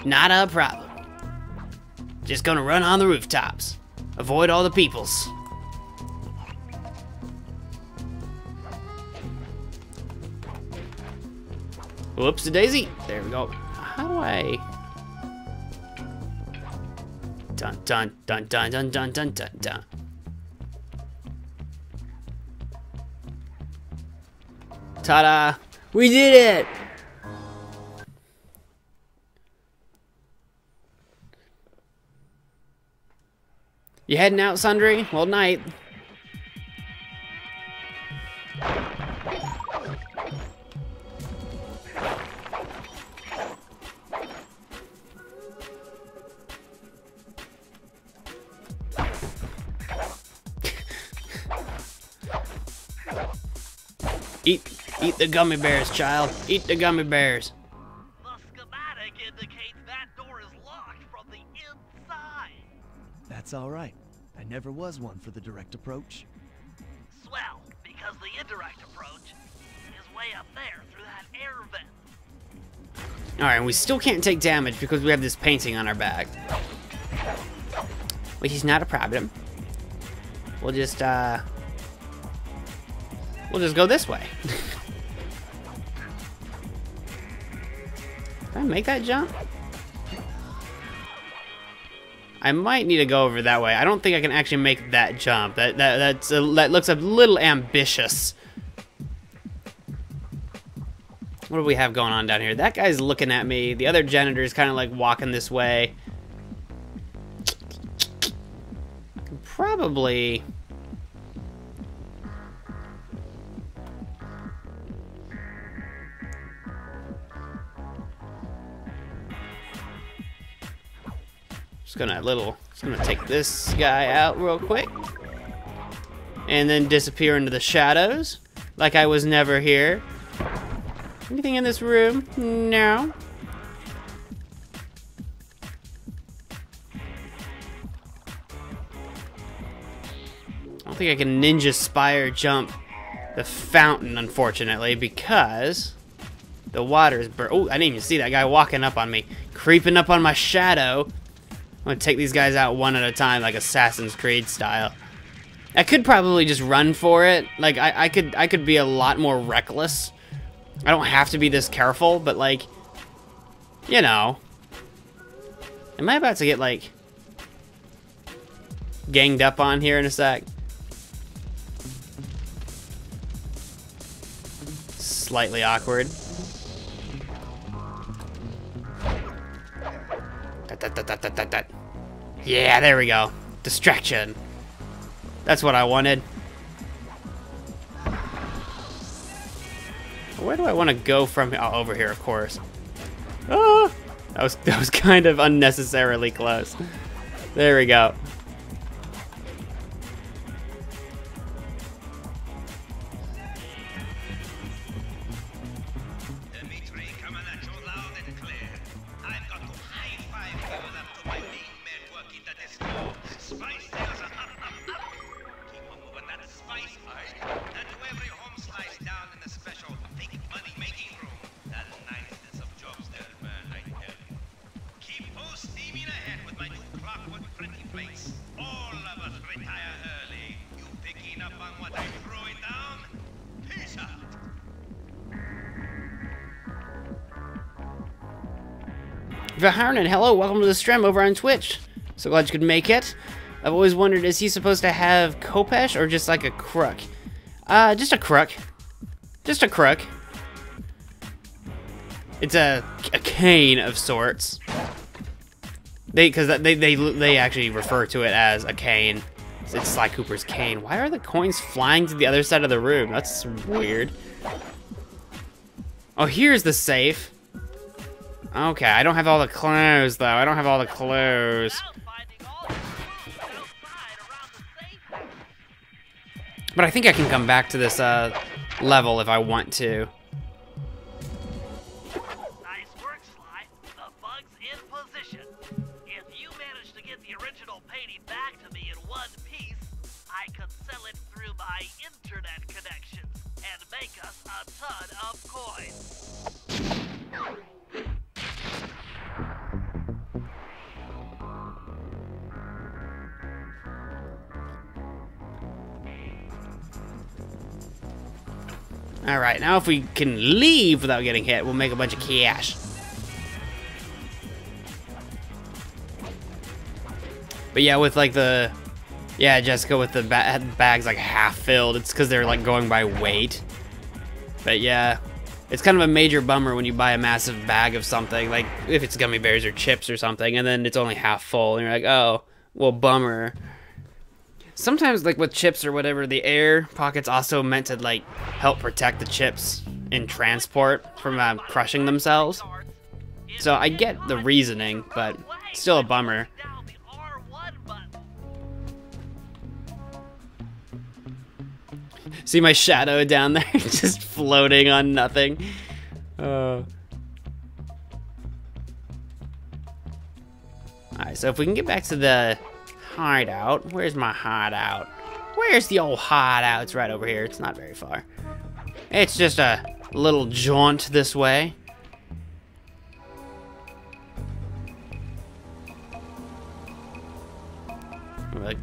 Speaker 1: Not a problem. Just gonna run on the rooftops. Avoid all the peoples. Whoops, a daisy. There we go. How do I? Dun dun dun dun dun dun dun dun dun. Ta-da! We did it! You heading out, Sundry? Well, night. Eat, eat the gummy bears, child. Eat the gummy bears.
Speaker 2: The schematic indicates that door is locked from the inside.
Speaker 3: That's all right. I never was one for the direct approach.
Speaker 2: Swell, because the indirect approach is way up there through that air vent.
Speaker 1: Alright, and we still can't take damage because we have this painting on our back. Which is not a problem. we'll just uh, we'll just go this way. Did I make that jump? I might need to go over that way. I don't think I can actually make that jump. That that that's a, that looks a little ambitious. What do we have going on down here? That guy's looking at me. The other janitor's kind of like walking this way. Probably. Just gonna little, just gonna take this guy out real quick. And then disappear into the shadows. Like I was never here. Anything in this room? No. I don't think I can ninja spire jump the fountain, unfortunately, because the water is bur- Oh, I didn't even see that guy walking up on me. Creeping up on my shadow. I'm gonna take these guys out one at a time, like Assassin's Creed style. I could probably just run for it. Like I, I could, I could be a lot more reckless. I don't have to be this careful, but like, you know, am I about to get like ganged up on here in a sec? Slightly awkward. Yeah, there we go. Distraction. That's what I wanted. Where do I want to go from? Oh, over here, of course. Ah, that was <laughs> that was kind of unnecessarily close. There we go.
Speaker 2: Plates. All of us retire early. You picking up on what I'm down? Peace out.
Speaker 1: Vaharnan, hello, welcome to the stream over on Twitch. So glad you could make it. I've always wondered, is he supposed to have Khopesh or just like a crook? Uh, just a crook. Just a crook. It's a, a cane of sorts. They, because they, they, they actually refer to it as a cane. It's, it's Sly Cooper's cane. Why are the coins flying to the other side of the room? That's weird. Oh, here's the safe. Okay, I don't have all the clues, though. I don't have all the
Speaker 6: safe.
Speaker 1: But I think I can come back to this uh, level if I want to. Alright, now if we can leave without getting hit, we'll make a bunch of cash. But yeah, with like the... Yeah, Jessica, with the ba bags like half filled, it's because they're like going by weight. But yeah, it's kind of a major bummer when you buy a massive bag of something, like if it's gummy bears or chips or something, and then it's only half full, and you're like, oh, well, bummer. Sometimes, like with chips or whatever, the air pockets also meant to like help protect the chips in transport from uh, crushing themselves. So I get the reasoning, but still a bummer.
Speaker 6: Down the R1 button.
Speaker 1: See my shadow down there, <laughs> just floating on nothing. Uh. Alright, so if we can get back to the hideout. Where's my hideout? Where's the old hideout? It's right over here. It's not very far. It's just a little jaunt this way.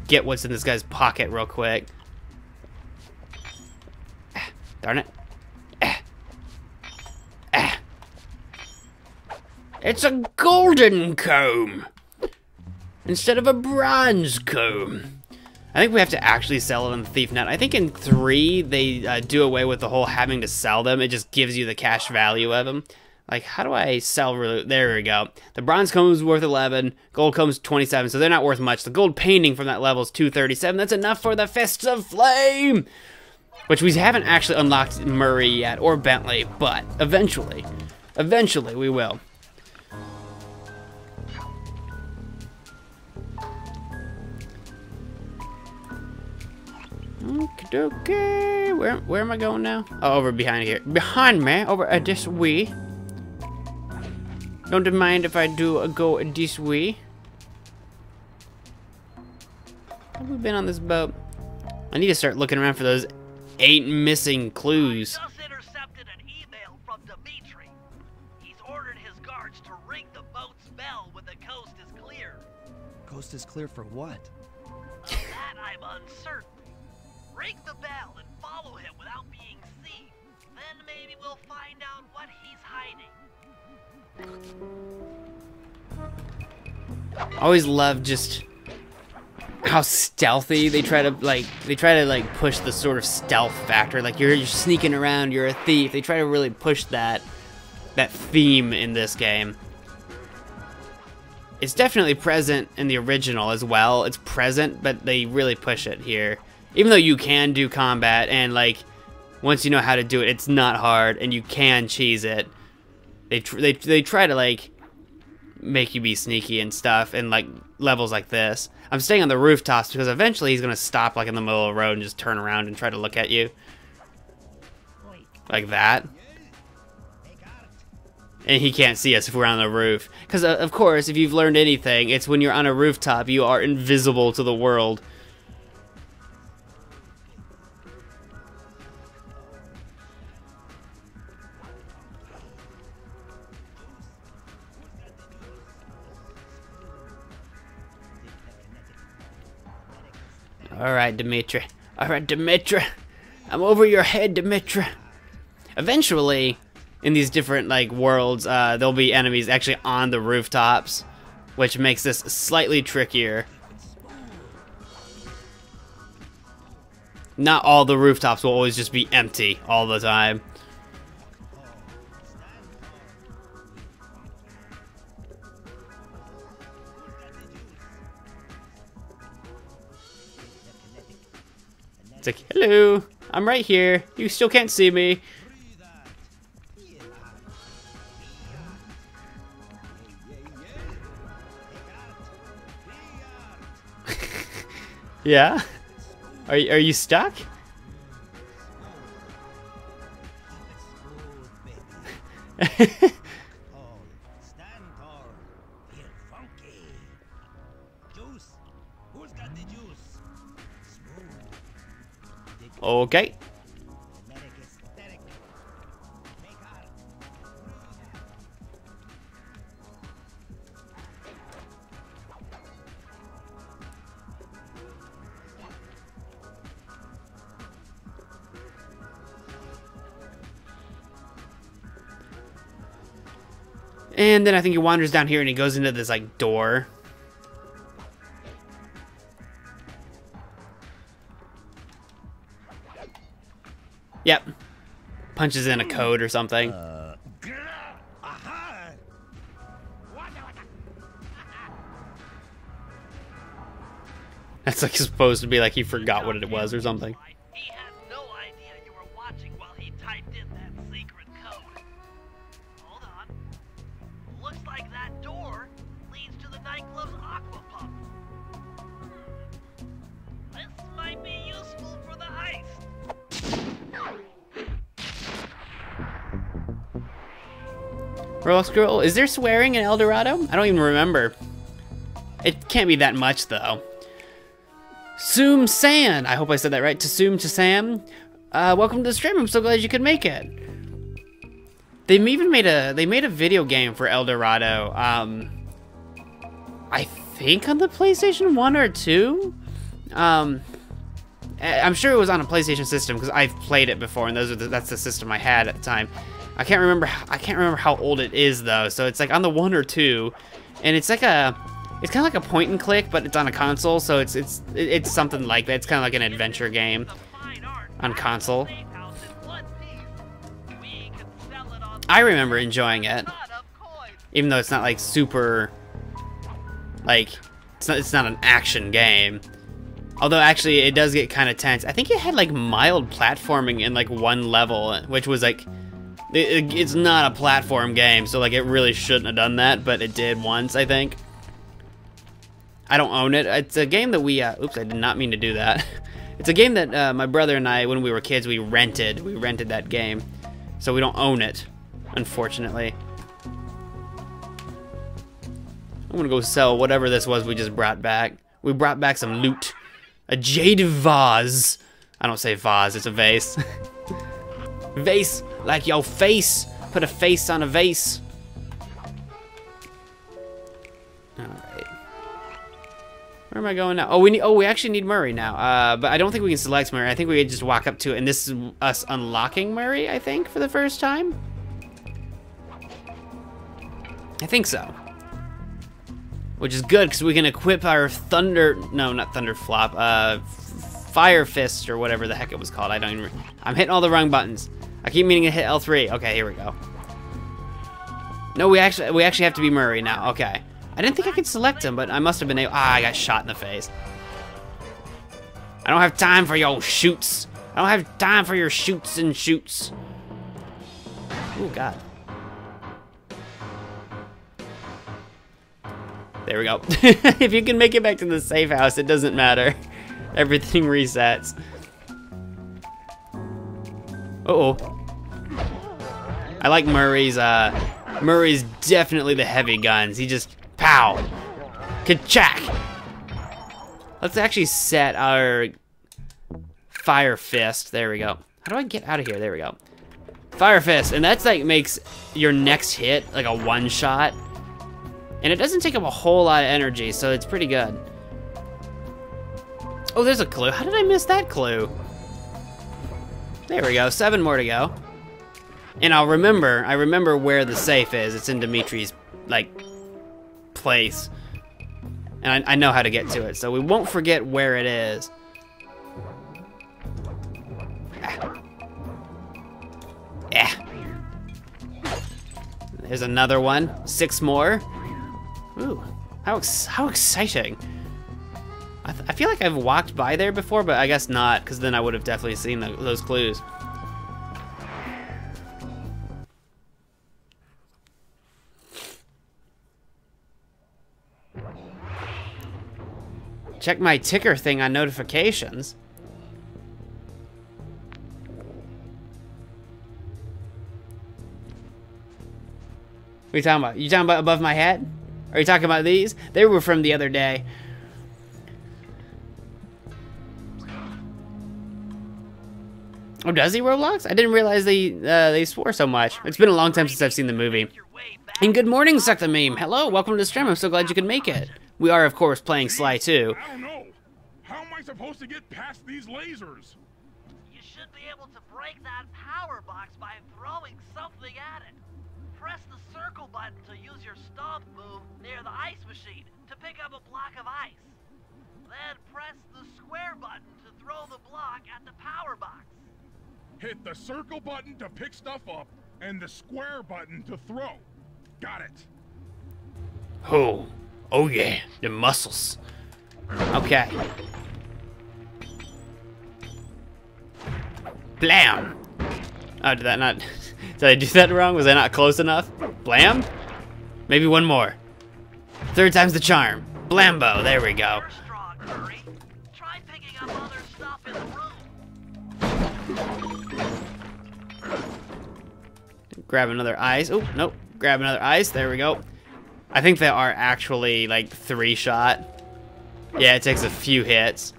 Speaker 1: Get what's in this guy's pocket real quick. Ah, <sighs> darn it. Ah. <sighs> Ah. <sighs> It's a golden comb instead of a bronze comb. I think we have to actually sell it on the ThiefNet. I think in 3, they uh, do away with the whole having to sell them. It just gives you the cash value of them. Like, how do I sell really? There we go. The bronze comb is worth 11. Gold comb's 27, so they're not worth much. The gold painting from that level is 237. That's enough for the Fists of Flame! Which we haven't actually unlocked Murray yet, or Bentley, but eventually. Eventually we will. Okay, where where am I going now? Oh, over behind here. Behind me, over at this way. Don't mind if I do a go this way. Have we been on this boat? I need to start looking around for those eight missing clues.
Speaker 2: I just intercepted an email from Dimitri. He's ordered his guards to ring the boat's bell when the coast is clear.
Speaker 3: Coast is clear for what?
Speaker 2: Of that I'm uncertain. Ring the bell and follow him without being seen. Then maybe we'll find out what he's hiding.
Speaker 1: Always love just how stealthy they try to like they try to like push the sort of stealth factor. Like you're, you're sneaking around you're a thief. They try to really push that that theme in this game. It's definitely present in the original as well. It's present but they really push it here even though you can do combat and like once you know how to do it it's not hard and you can cheese it they tr- they they try to like make you be sneaky and stuff and like levels like this. I'm staying on the rooftops because eventually he's gonna stop like in the middle of the road and just turn around and try to look at you. Like that. And he can't see us if we're on the roof. Because, uh, of course, if you've learned anything, it's when you're on a rooftop, you are invisible to the world. Alright, Dimitri. Alright, Dimitri. I'm over your head, Dimitri. Eventually, in these different like worlds, uh, there'll be enemies actually on the rooftops, which makes this slightly trickier. Not all the rooftops will always just be empty all the time. It's like, hello, I'm right here. You still can't see me. <laughs> yeah? Are, are you stuck? <laughs> okay. And then I think he wanders down here and he goes into this like door. Yep. Punches in a code or something. That's like supposed to be like he forgot what it was or something. Roblox Girl, is there swearing in El Dorado? I don't even remember. It can't be that much though. Soom San, I hope I said that right. Tasum Sam. Uh, welcome to the stream. I'm so glad you could make it. They even made a they made a video game for El Dorado. Um, I think on the PlayStation One or two. Um, I- I'm sure it was on a PlayStation system because I've played it before, and those are the, that's the system I had at the time. I can't remember. I can't remember how old it is though. So it's like on the one or two, and it's like a, it's kind of like a point and click, but it's on a console. So it's it's it's something like that. It's kind of like an adventure game on console. I remember enjoying it, even though it's not like super, like it's not it's not an action game. Although actually it does get kind of tense. I think it had like mild platforming in like one level, which was like it, it- it's not a platform game, so like it really shouldn't have done that, but it did once, I think. I don't own it. It's a game that we uh, oops, I did not mean to do that. <laughs> It's a game that uh, my brother and I when we were kids we rented. We rented that game. So we don't own it, unfortunately. I'm gonna go sell whatever this was we just brought back. We brought back some loot. A jade vase. I don't say vase, it's a vase. <laughs> vase, like your face. Put a face on a vase. Where am I going now? Oh, we need. Oh, we actually need Murray now. Uh, but I don't think we can select Murray. I think we just walk up to it, and this is us unlocking Murray. I think for the first time. I think so. Which is good because we can equip our thunder. No, not thunder flop. Uh, fire fist or whatever the heck it was called. I don't even. I'm hitting all the wrong buttons. I keep meaning to hit L3. Okay, here we go. No, we actually we actually have to be Murray now. Okay. I didn't think I could select him, but I must have been able. Ah, I got shot in the face. I don't have time for your shoots. I don't have time for your shoots and shoots. Oh God. There we go. <laughs> if you can make it back to the safe house, it doesn't matter. <laughs> Everything resets. Uh oh. I like Murray's, uh, Murray's definitely the heavy guns. He just, pow, kachak. Let's actually set our fire fist. There we go. How do I get out of here? There we go. Fire fist, and that's like makes your next hit like a one shot. And it doesn't take up a whole lot of energy, so it's pretty good. Oh, there's a clue. How did I miss that clue? There we go. Seven more to go. And I'll remember, I remember where the safe is. It's in Dimitri's, like, place. And I, I know how to get to it, so we won't forget where it is. Ah. Yeah. There's another one. Six more. Ooh, how ex how exciting! I, I feel like I've walked by there before, but I guess not, because then I would have definitely seen the, those clues. Check my ticker thing on notifications. What are you talking about? You talking about above my head? Are you talking about these? They were from the other day. Oh, does he Roblox? I didn't realize they uh, they swore so much. It's been a long time since I've seen the movie. And good morning, Suck the Meme. Hello, welcome to the stream. I'm so glad you could make it. We are, of course, playing Sly 2.
Speaker 4: I don't know. How am I supposed to get past these lasers?
Speaker 6: You should be able to break that power box by throwing something at it. Press the circle button to use your stomp move near the ice machine to pick up a block of ice. Then press the square button to throw the block at the power box.
Speaker 4: Hit the circle button to pick stuff up and the square button to throw. Got it.
Speaker 1: Oh, oh yeah, the muscles. Okay. Blam! Oh, did that not... <laughs> Did I do that wrong? Was I not close enough? Blam? Maybe one more. Third time's the charm. Blambo, there we go.
Speaker 6: Strong, Try picking up other stuff in the room.
Speaker 1: Grab another ice. Oh, nope. Grab another ice. There we go. I think they are actually, like, three-shot. Yeah, it takes a few hits.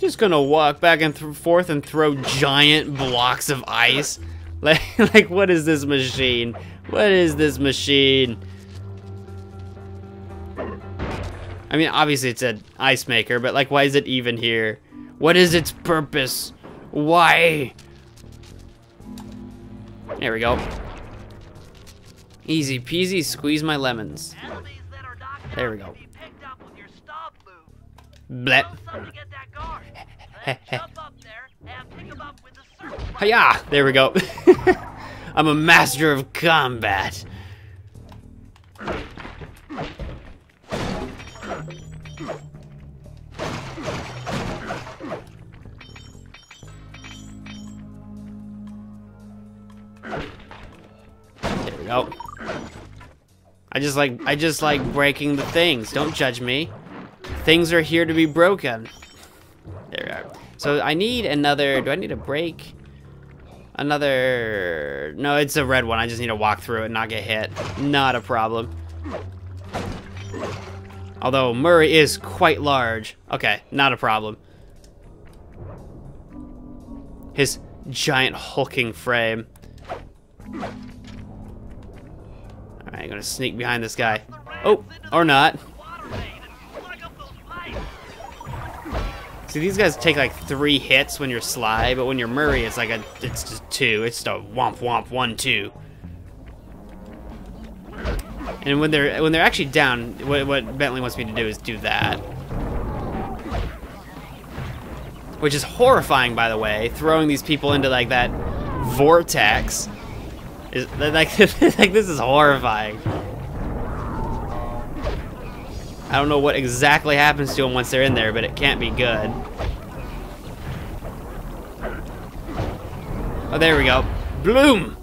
Speaker 1: Just gonna walk back and th forth and throw giant blocks of ice. <laughs> Like, like, what is this machine? What is this machine? I mean, obviously it's an ice maker, but like, why is it even here? What is its purpose? Why? There we go. Easy peasy, squeeze my lemons. There we go. Blep. <laughs> Hiya! There we go. <laughs> I'm a master of combat. Go. I just like I just like breaking the things. Don't judge me. Things are here to be broken. There we are. So I need another. Do I need a break? Another. No, it's a red one. I just need to walk through it and not get hit. Not a problem. Although Murray is quite large. Okay, not a problem. His giant hulking frame. Alright, I'm gonna sneak behind this guy. Oh, or not. See, these guys take like three hits when you're Sly, but when you're Murray, it's like a, it's just two. It's just a womp womp one two. And when they're when they're actually down, what, what Bentley wants me to do is do that, which is horrifying, by the way. Throwing these people into like that vortex is <laughs> like like this is horrifying. I don't know what exactly happens to them once they're in there, but it can't be good. Oh, there we go. Bloom!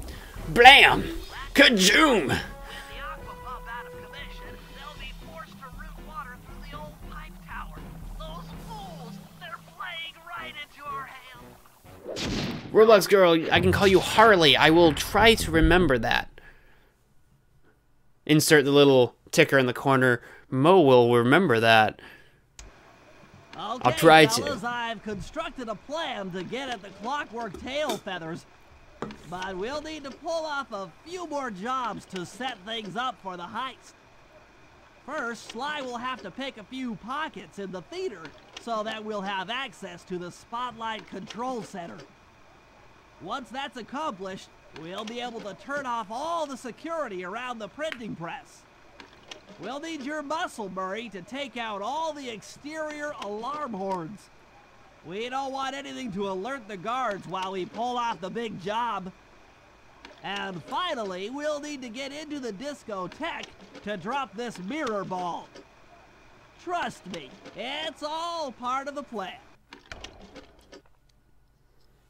Speaker 1: Blam! Kajoom! Roblox girl, I can call you Harley. I will try to remember that. Insert the little ticker in the corner. Mo will remember that.
Speaker 2: Okay, I'll
Speaker 1: try to.
Speaker 2: fellas, I've constructed a plan to get at the clockwork tail feathers. But we'll need to pull off a few more jobs to set things up for the heist. First, Sly will have to pick a few pockets in the theater so that we'll have access to the Spotlight Control Center. Once that's accomplished, we'll be able to turn off all the security around the printing press. We'll need your muscle, Murray, to take out all the exterior alarm horns. We don't want anything to alert the guards while we pull off the big job. And finally, we'll need to get into the discotheque to drop this mirror ball. Trust me, it's all part of the plan.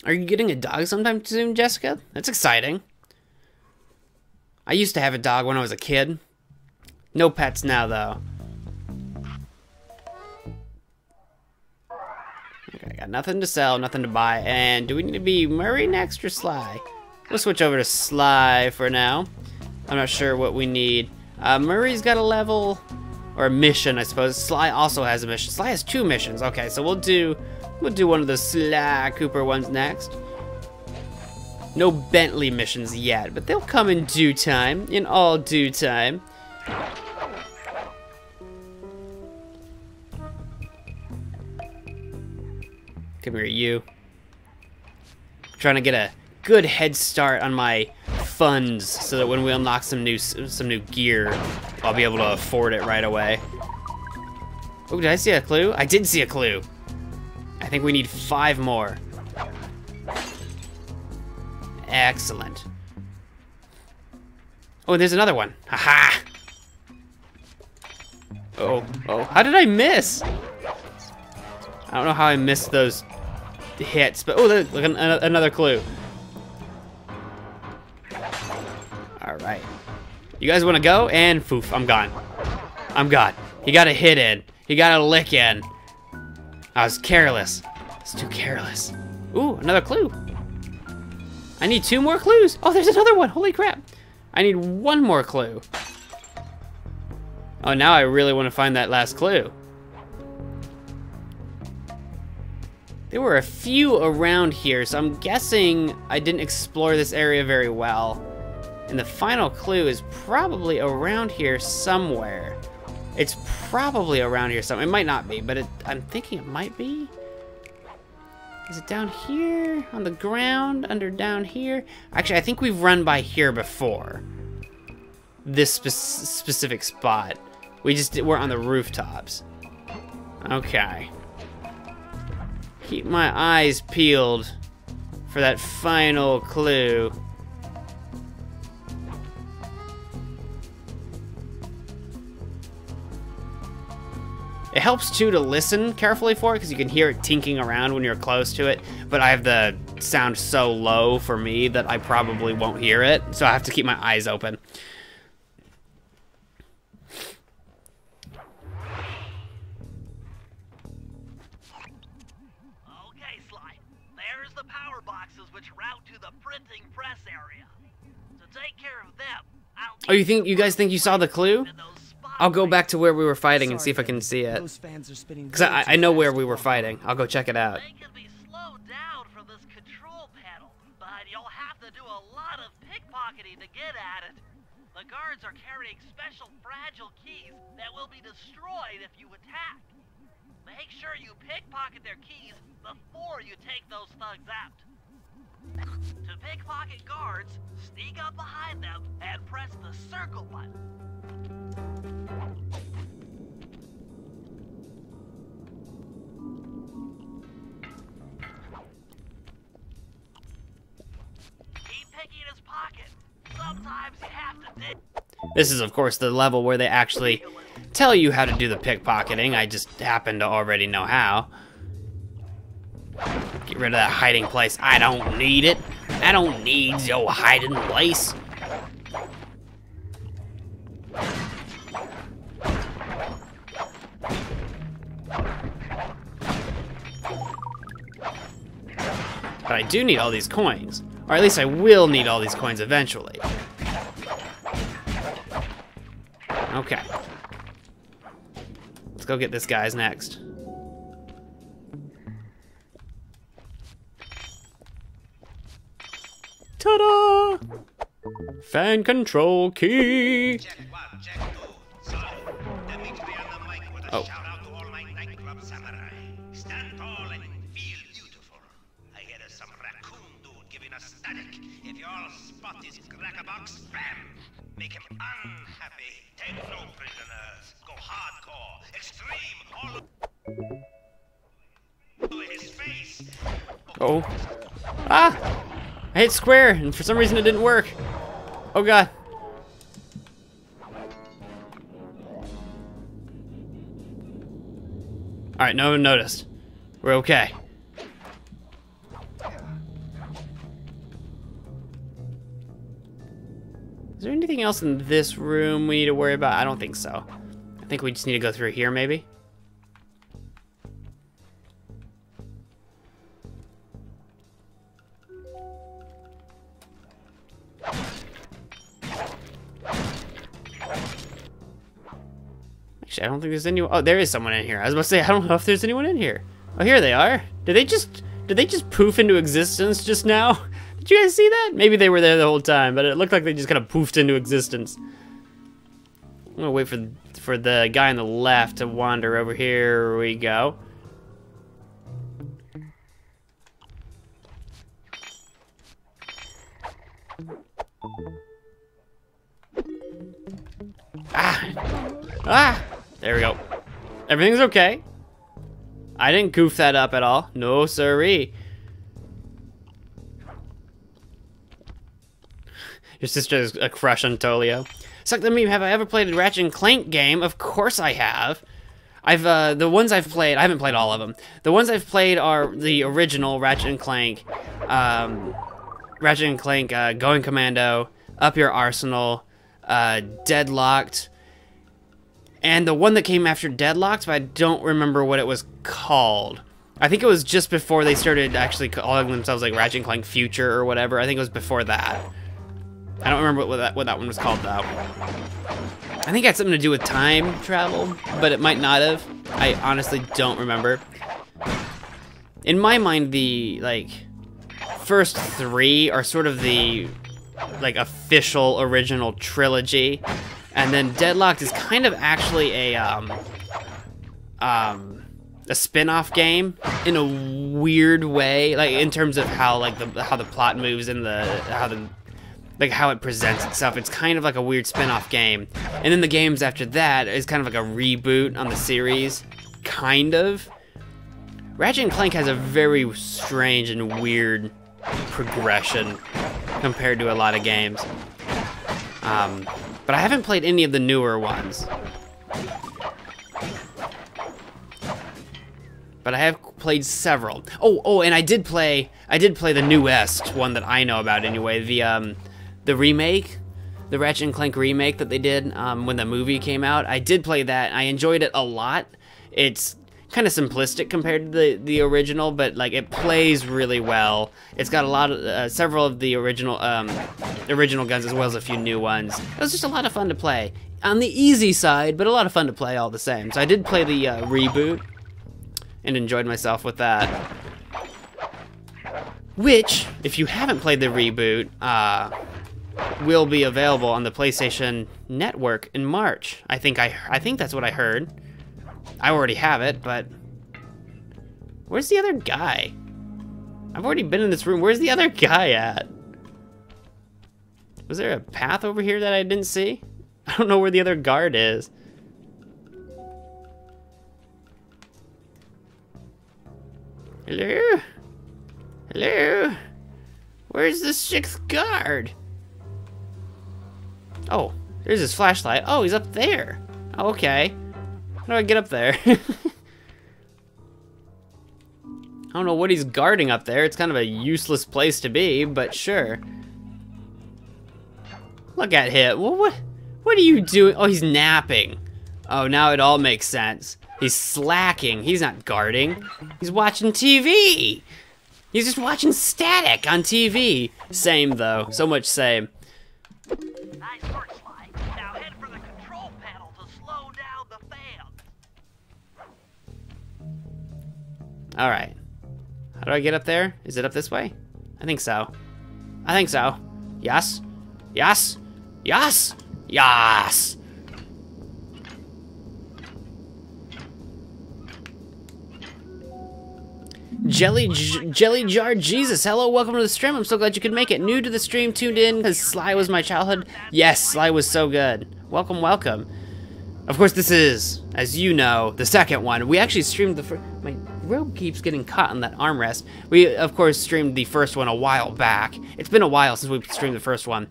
Speaker 1: Are you getting a dog sometime soon, Jessica? That's exciting. I used to have a dog when I was a kid. No pets now, though. Okay, got nothing to sell, nothing to buy. And do we need to be Murray next or Sly? We'll switch over to Sly for now. I'm not sure what we need. Uh, Murray's got a level, or a mission, I suppose. Sly also has a mission. Sly has two missions. Okay, so we'll do, we'll do one of the Sly Cooper ones next. No Bentley missions yet, but they'll come in due time, in all due time. Come here, you. trying to get a good head start on my funds so that when we unlock some new some new gear, I'll be able to afford it right away. Oh, did I see a clue? I did see a clue. I think we need five more. Excellent. Oh, there's another one. Haha. Oh, oh, how did I miss? I don't know how I missed those hits, but oh, look, look an, an- another clue. All right. You guys want to go? And poof, I'm gone. I'm gone. He got a hit in. He got a lick in. I was careless. I was too careless. Ooh, another clue. I need two more clues. Oh, there's another one. Holy crap. I need one more clue. Oh, now I really want to find that last clue. There were a few around here, so I'm guessing I didn't explore this area very well. And the final clue is probably around here somewhere. It's probably around here somewhere. It might not be, but it, I'm thinking it might be. Is it down here? On the ground? Under down here? Actually, I think we've run by here before. This spe specific spot. We just we're on the rooftops. Okay. Keep my eyes peeled for that final clue. It helps too to listen carefully for it because you can hear it tinking around when you're close to it. But I have the sound so low for me that I probably won't hear it. So I have to keep my eyes open.
Speaker 2: Okay, Sly. There's the power boxes which route to the printing press area. To take care of them, I'll
Speaker 1: Oh, you think you guys think you saw the clue?
Speaker 2: In those spots
Speaker 1: I'll go back to where we were fighting and see if I can see it.
Speaker 3: Those fans are spinning
Speaker 1: Because I, I know where we were fighting. I'll go check it out.
Speaker 2: They can be slowed down from this control panel, but you'll have to do a lot of pickpocketing to get at it. The guards are carrying special fragile keys that will be destroyed if you attack. Make sure you pickpocket their keys before you take those thugs out. To pickpocket guards, sneak up behind them and press the circle button. Keep picking his pocket. Sometimes you have to dig.
Speaker 1: This is, of course, the level where they actually tell you how to do the pickpocketing. I just happen to already know how. Get rid of that hiding place. I don't need it. I don't need your hiding place. But I do need all these coins. Or at least I will need all these coins eventually. Okay. Let's go get this guy's next. Ta-da! Fan control key.
Speaker 7: Check one, check two. Sorry. Dimitri on the mic with a
Speaker 1: Oh.
Speaker 7: shout out to all my nightclub samurai. Stand tall and feel beautiful. I hear there's some raccoon dude giving us static. If you spot his crackerbox, bam! Make him unhappy. Take no prisoners. Go hardcore. Extreme. All over his face.
Speaker 1: Oh. Ah! I hit square, and for some reason it didn't work. Oh god. Alright, no one noticed. We're okay. Is there anything else in this room we need to worry about? I don't think so. I think we just need to go through here, maybe? I don't think there's any. Oh, there is someone in here. I was about to say I don't know if there's anyone in here. Oh, here they are. Did they just? Did they just poof into existence just now? <laughs> Did you guys see that? Maybe they were there the whole time, but it looked like they just kind of poofed into existence. I'm gonna wait for for the guy on the left to wander over here. we go. Ah! Ah! There we go. Everything's okay. I didn't goof that up at all. No siree. Your sister has a crush on Tolio. Suck the meme, have I ever played a Ratchet and Clank game? Of course I have. I've, uh, the ones I've played, I haven't played all of them. The ones I've played are the original Ratchet and Clank, um, Ratchet and Clank, uh, Going Commando, Up Your Arsenal, uh, Deadlocked, and the one that came after Deadlocked, but I don't remember what it was called. I think it was just before they started actually calling themselves like Ratchet and Clank Future or whatever. I think it was before that. I don't remember what that what that one was called though. I think it had something to do with time travel, but it might not have. I honestly don't remember. In my mind, the like first three are sort of the like official original trilogy, And then Deadlocked is kind of actually a um, um, a spin-off game in a weird way, like in terms of how like the how the plot moves and the how the like how it presents itself. It's kind of like a weird spin-off game. And then the games after that is kind of like a reboot on the series, kind of. Ratchet and Clank has a very strange and weird progression compared to a lot of games. Um, but I haven't played any of the newer ones. But I have played several. Oh, oh, and I did play. I did play the newest one that I know about anyway. The um, the remake, the Ratchet and Clank remake that they did um, when the movie came out. I did play that. I enjoyed it a lot. It's kind of simplistic compared to the the original, but like it plays really well. It's got a lot of uh, several of the original um, original guns as well as a few new ones. It was just a lot of fun to play on the easy side, but a lot of fun to play all the same. So I did play the uh, reboot and enjoyed myself with that. Which, if you haven't played the reboot, uh, will be available on the PlayStation Network in March. I think I I think that's what I heard. I already have it, but where's the other guy? I've already been in this room. Where's the other guy at? Was there a path over here that I didn't see? <laughs> I don't know where the other guard is. Hello? Hello? Where's the sixth guard? Oh, there's his flashlight. Oh, he's up there. Okay. How do I get up there? <laughs> I don't know what he's guarding up there. It's kind of a useless place to be, but sure. Look at him. What, what, what are you doing? Oh, he's napping. Oh, now it all makes sense. He's slacking. He's not guarding. He's watching TV. He's just watching static on TV. Same, though. So much same. All right. How do I get up there? Is it up this way? I think so. I think so. Yes. Yes. Yes. Yes. Jelly J Jelly Jar Jesus, hello, welcome to the stream. I'm so glad you could make it. New to the stream, tuned in because Sly was my childhood. Yes, Sly was so good. Welcome, welcome. Of course, this is, as you know, the second one. We actually streamed the first. My robe keeps getting caught on that armrest. We, of course, streamed the first one a while back. It's been a while since we streamed the first one.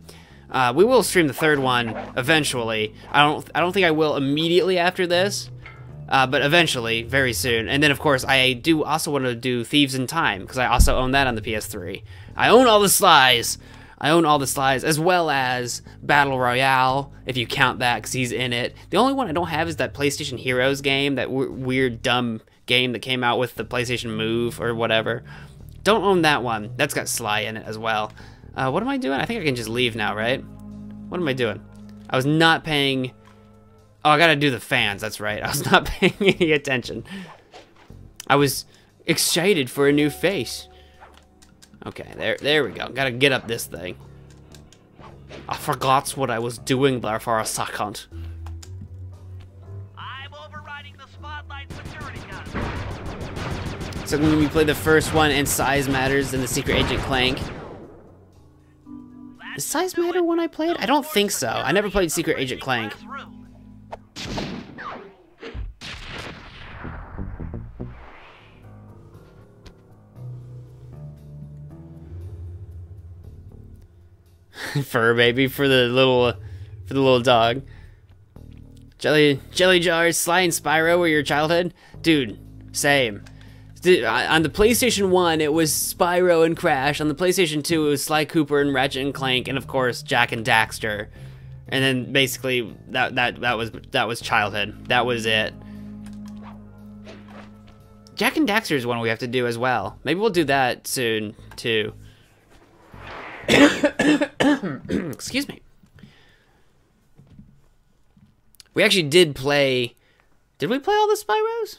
Speaker 1: Uh, we will stream the third one eventually. I don't. I don't think I will immediately after this. Uh, but eventually, very soon. And then, of course, I do also want to do Thieves in Time, because I also own that on the PS3. I own all the slides! I own all the slides, as well as Battle Royale, if you count that, because he's in it. The only one I don't have is that PlayStation Heroes game, that weird, dumb game that came out with the PlayStation Move, or whatever. Don't own that one. That's got Sly in it as well. Uh, what am I doing? I think I can just leave now, right? What am I doing? I was not paying Oh, I gotta do the fans, that's right. <laughs> I was not paying any attention. I was excited for a new face. Okay, there there we go. Gotta get up this thing. I forgot what I was doing there for a second. So when we play the first one and size matters and the secret agent clank. Does size matter when I played? I don't think so. I never played Secret Agent Clank. <laughs> Fur baby for the little uh, for the little dog. Jelly Jelly Jars, Sly and Spyro were your childhood? Dude, same. On the PlayStation 1, it was Spyro and Crash. On the PlayStation 2, it was Sly Cooper and Ratchet and Clank, and of course, Jak and Daxter. And then basically, that that that was that was childhood. That was it. Jak and Daxter is one we have to do as well. Maybe we'll do that soon too. <coughs> Excuse me. We actually did play. Did we play all the Spyros?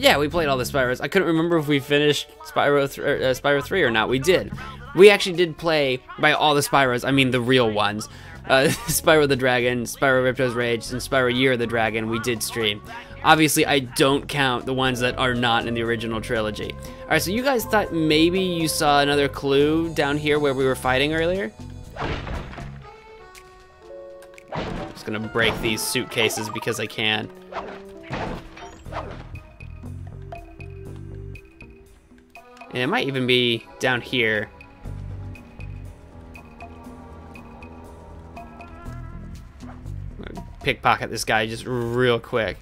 Speaker 1: Yeah, we played all the Spyros. I couldn't remember if we finished Spyro, th uh, Spyro 3 or not. We did. We actually did play by all the Spyros. I mean, the real ones. uh, <laughs> Spyro the Dragon, Spyro Ripto's Rage, and Spyro Year of the Dragon we did stream. Obviously, I don't count the ones that are not in the original trilogy. Alright, so you guys thought maybe you saw another clue down here where we were fighting earlier? Just gonna break these suitcases because I can. And it might even be down here. Pickpocket this guy just real quick.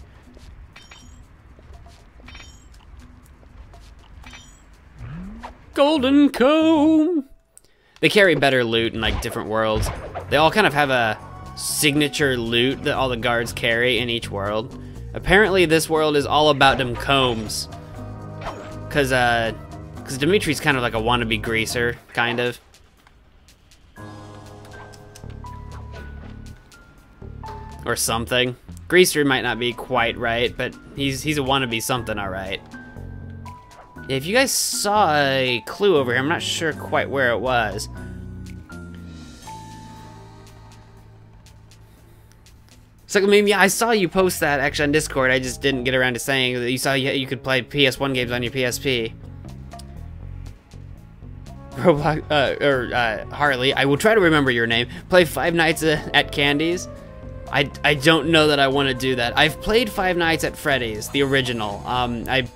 Speaker 1: Golden comb! They carry better loot in like different worlds. They all kind of have a signature loot that all the guards carry in each world. Apparently this world is all about them combs. Cause uh, cause Dimitri's kind of like a wannabe greaser, kind of. Or something. Greaser might not be quite right, but he's he's a wannabe something, all right. If you guys saw a clue over here, I'm not sure quite where it was. So, I mean, yeah, I saw you post that actually on Discord. I just didn't get around to saying that you saw you, you could play PS1 games on your PSP. Roblox, uh, or uh, Harley, I will try to remember your name. Play Five Nights at Candy's. I, I don't know that I want to do that. I've played Five Nights at Freddy's, the original. Um, I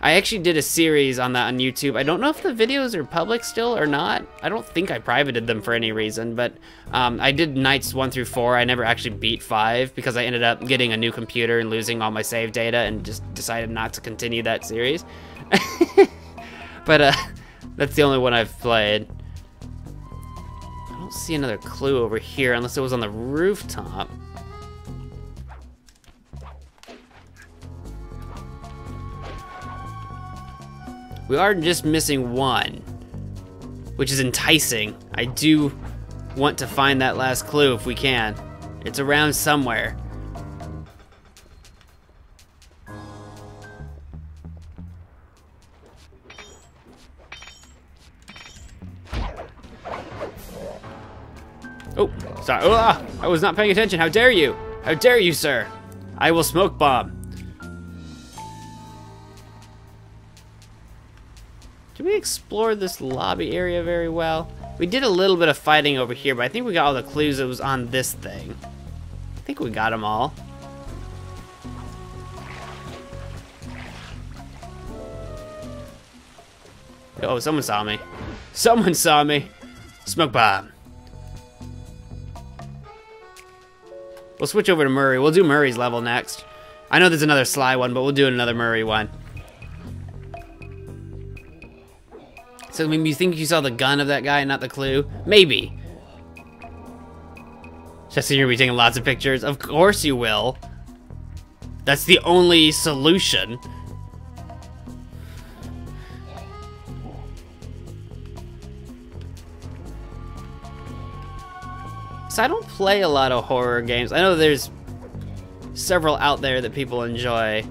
Speaker 1: I actually did a series on that on YouTube. I don't know if the videos are public still or not. I don't think I privated them for any reason, but um, I did nights one through four. I never actually beat five because I ended up getting a new computer and losing all my save data and just decided not to continue that series. <laughs> but uh, that's the only one I've played. I don't see another clue over here unless it was on the rooftop. We are just missing one, which is enticing. I do want to find that last clue if we can. It's around somewhere. Oh, sorry. Oh, ah, I was not paying attention. How dare you? How dare you, sir? I will smoke bomb. Did we explore this lobby area very well? We did a little bit of fighting over here, but I think we got all the clues that was on this thing. I think we got them all. Oh, someone saw me. Someone saw me. Smoke bomb. We'll switch over to Murray. We'll do Murray's level next. I know there's another Sly one, but we'll do another Murray one. So maybe you think you saw the gun of that guy and not the clue? Maybe. Jesse, you're be taking lots of pictures. Of course you will. That's the only solution. I don't play a lot of horror games. I know there's several out there that people enjoy.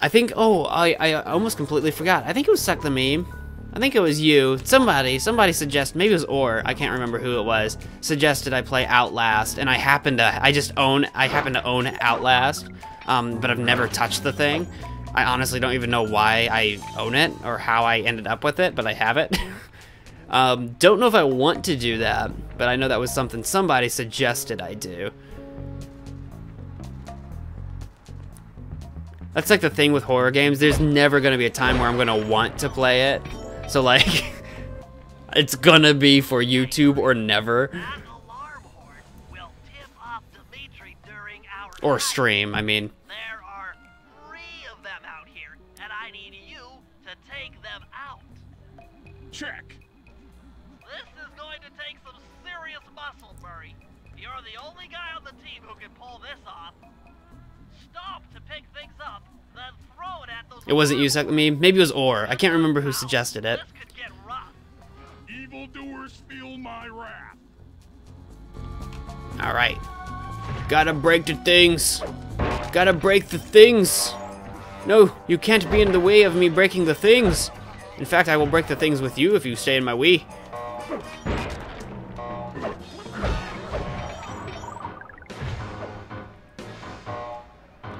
Speaker 1: I think, oh, I, I almost completely forgot. I think it was Suck the Meme. I think it was you. Somebody, somebody suggested, maybe it was Or, I can't remember who it was, suggested I play Outlast, and I happen to, I just own, I happen to own Outlast, um, but I've never touched the thing. I honestly don't even know why I own it, or how I ended up with it, but I have it. <laughs> um, don't know if I want to do that, but I know that was something somebody suggested I do. That's like the thing with horror games. There's never gonna be a time where I'm gonna want to play it. So like, <laughs> it's gonna be for YouTube or never.
Speaker 2: That alarm horn will tip off Dimitri during our
Speaker 1: Or stream, I mean.
Speaker 2: It at those.
Speaker 1: It wasn't you,
Speaker 2: alarm
Speaker 1: Suck Me. Maybe it was Or. I can't remember who suggested it.
Speaker 2: This could get rough.
Speaker 4: Evildoers feel my wrath.
Speaker 1: Alright. Gotta break the things. Gotta break the things. No, you can't be in the way of me breaking the things. In fact, I will break the things with you if you stay in my Wii.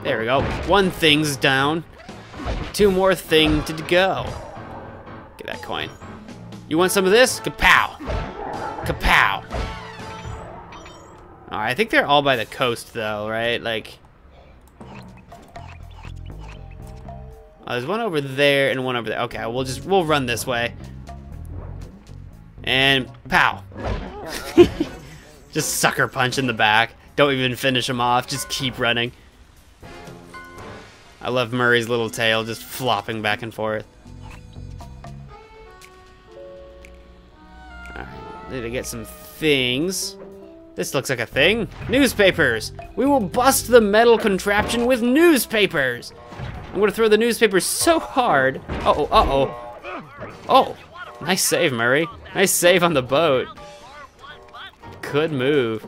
Speaker 1: There we go. One thing's down. Two more thing to go. Get that coin. You want some of this? Kapow! Kapow! Alright, I think they're all by the coast though, right? Like... Oh, there's one over there and one over there. Okay, we'll just, we'll run this way. And pow. <laughs> just sucker punch in the back. Don't even finish him off, just keep running. I love Murray's little tail just flopping back and forth. Alright, need to get some things. This looks like a thing. Newspapers! We will bust the metal contraption with newspapers! I'm gonna throw the newspapers so hard. Uh-oh, uh-oh. Oh, nice save, Murray. Nice save on the boat. Good move.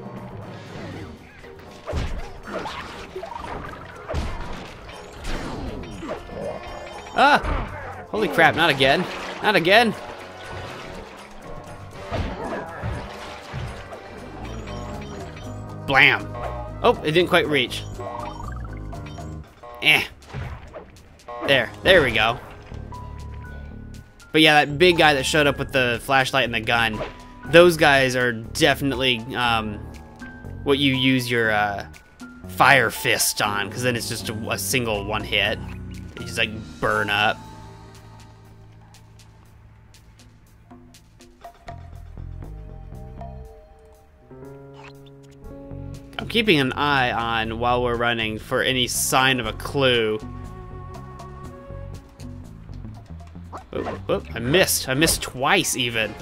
Speaker 1: Ah! Holy crap, not again. Not again. Blam. Oh, it didn't quite reach. Eh. There, there we go. But yeah, that big guy that showed up with the flashlight and the gun, those guys are definitely um, what you use your uh, fire fist on, because then it's just a, a single one hit. You just like burn up. I'm keeping an eye on while we're running for any sign of a clue. Oop, oop, I missed. I missed twice even.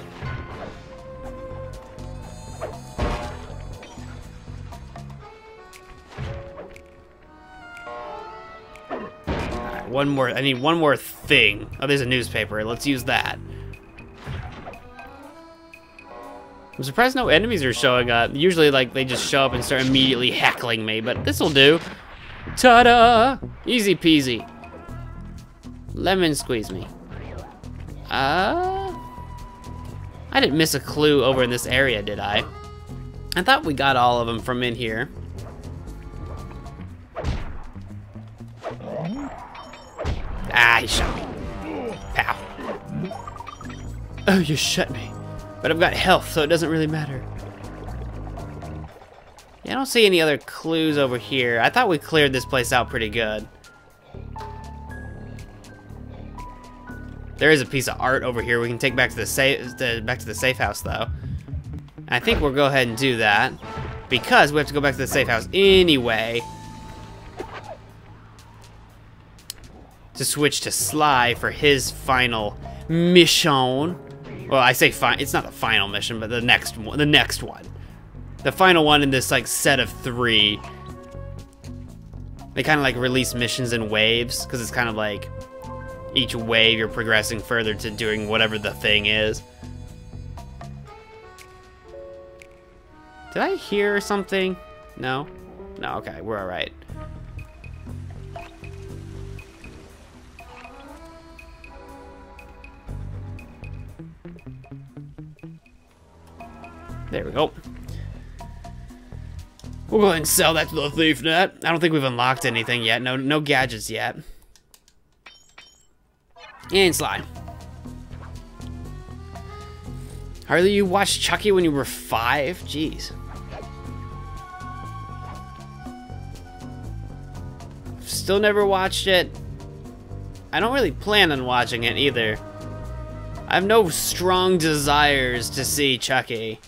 Speaker 1: One more. I need one more thing. Oh, there's a newspaper. Let's use that. I'm surprised no enemies are showing up. Usually, like, they just show up and start immediately heckling me, but this'll do. Ta-da! Easy peasy. Lemon squeeze me. Uh... I didn't miss a clue over in this area, did I? I thought we got all of them from in here. Ah, he shot me. Pow. Oh, you shot me. But I've got health, so it doesn't really matter. Yeah, I don't see any other clues over here. I thought we cleared this place out pretty good. There is a piece of art over here we can take back to the safe, back to the safe house, though. I think we'll go ahead and do that because we have to go back to the safe house anyway. To switch to Sly for his final mission. Well, I say fine. It's not the final mission, but the next one. The next one. The final one in this like set of three. They kind of like release missions in waves because it's kind of like each wave you're progressing further to doing whatever the thing is. Did I hear something? No? No, okay, we're alright. There we go. We'll go ahead and sell that to the thief net. I don't think we've unlocked anything yet. No, no gadgets yet. And Sly. Harley, you watched Chucky when you were five? Jeez. Still never watched it. I don't really plan on watching it either. I have no strong desires to see Chucky.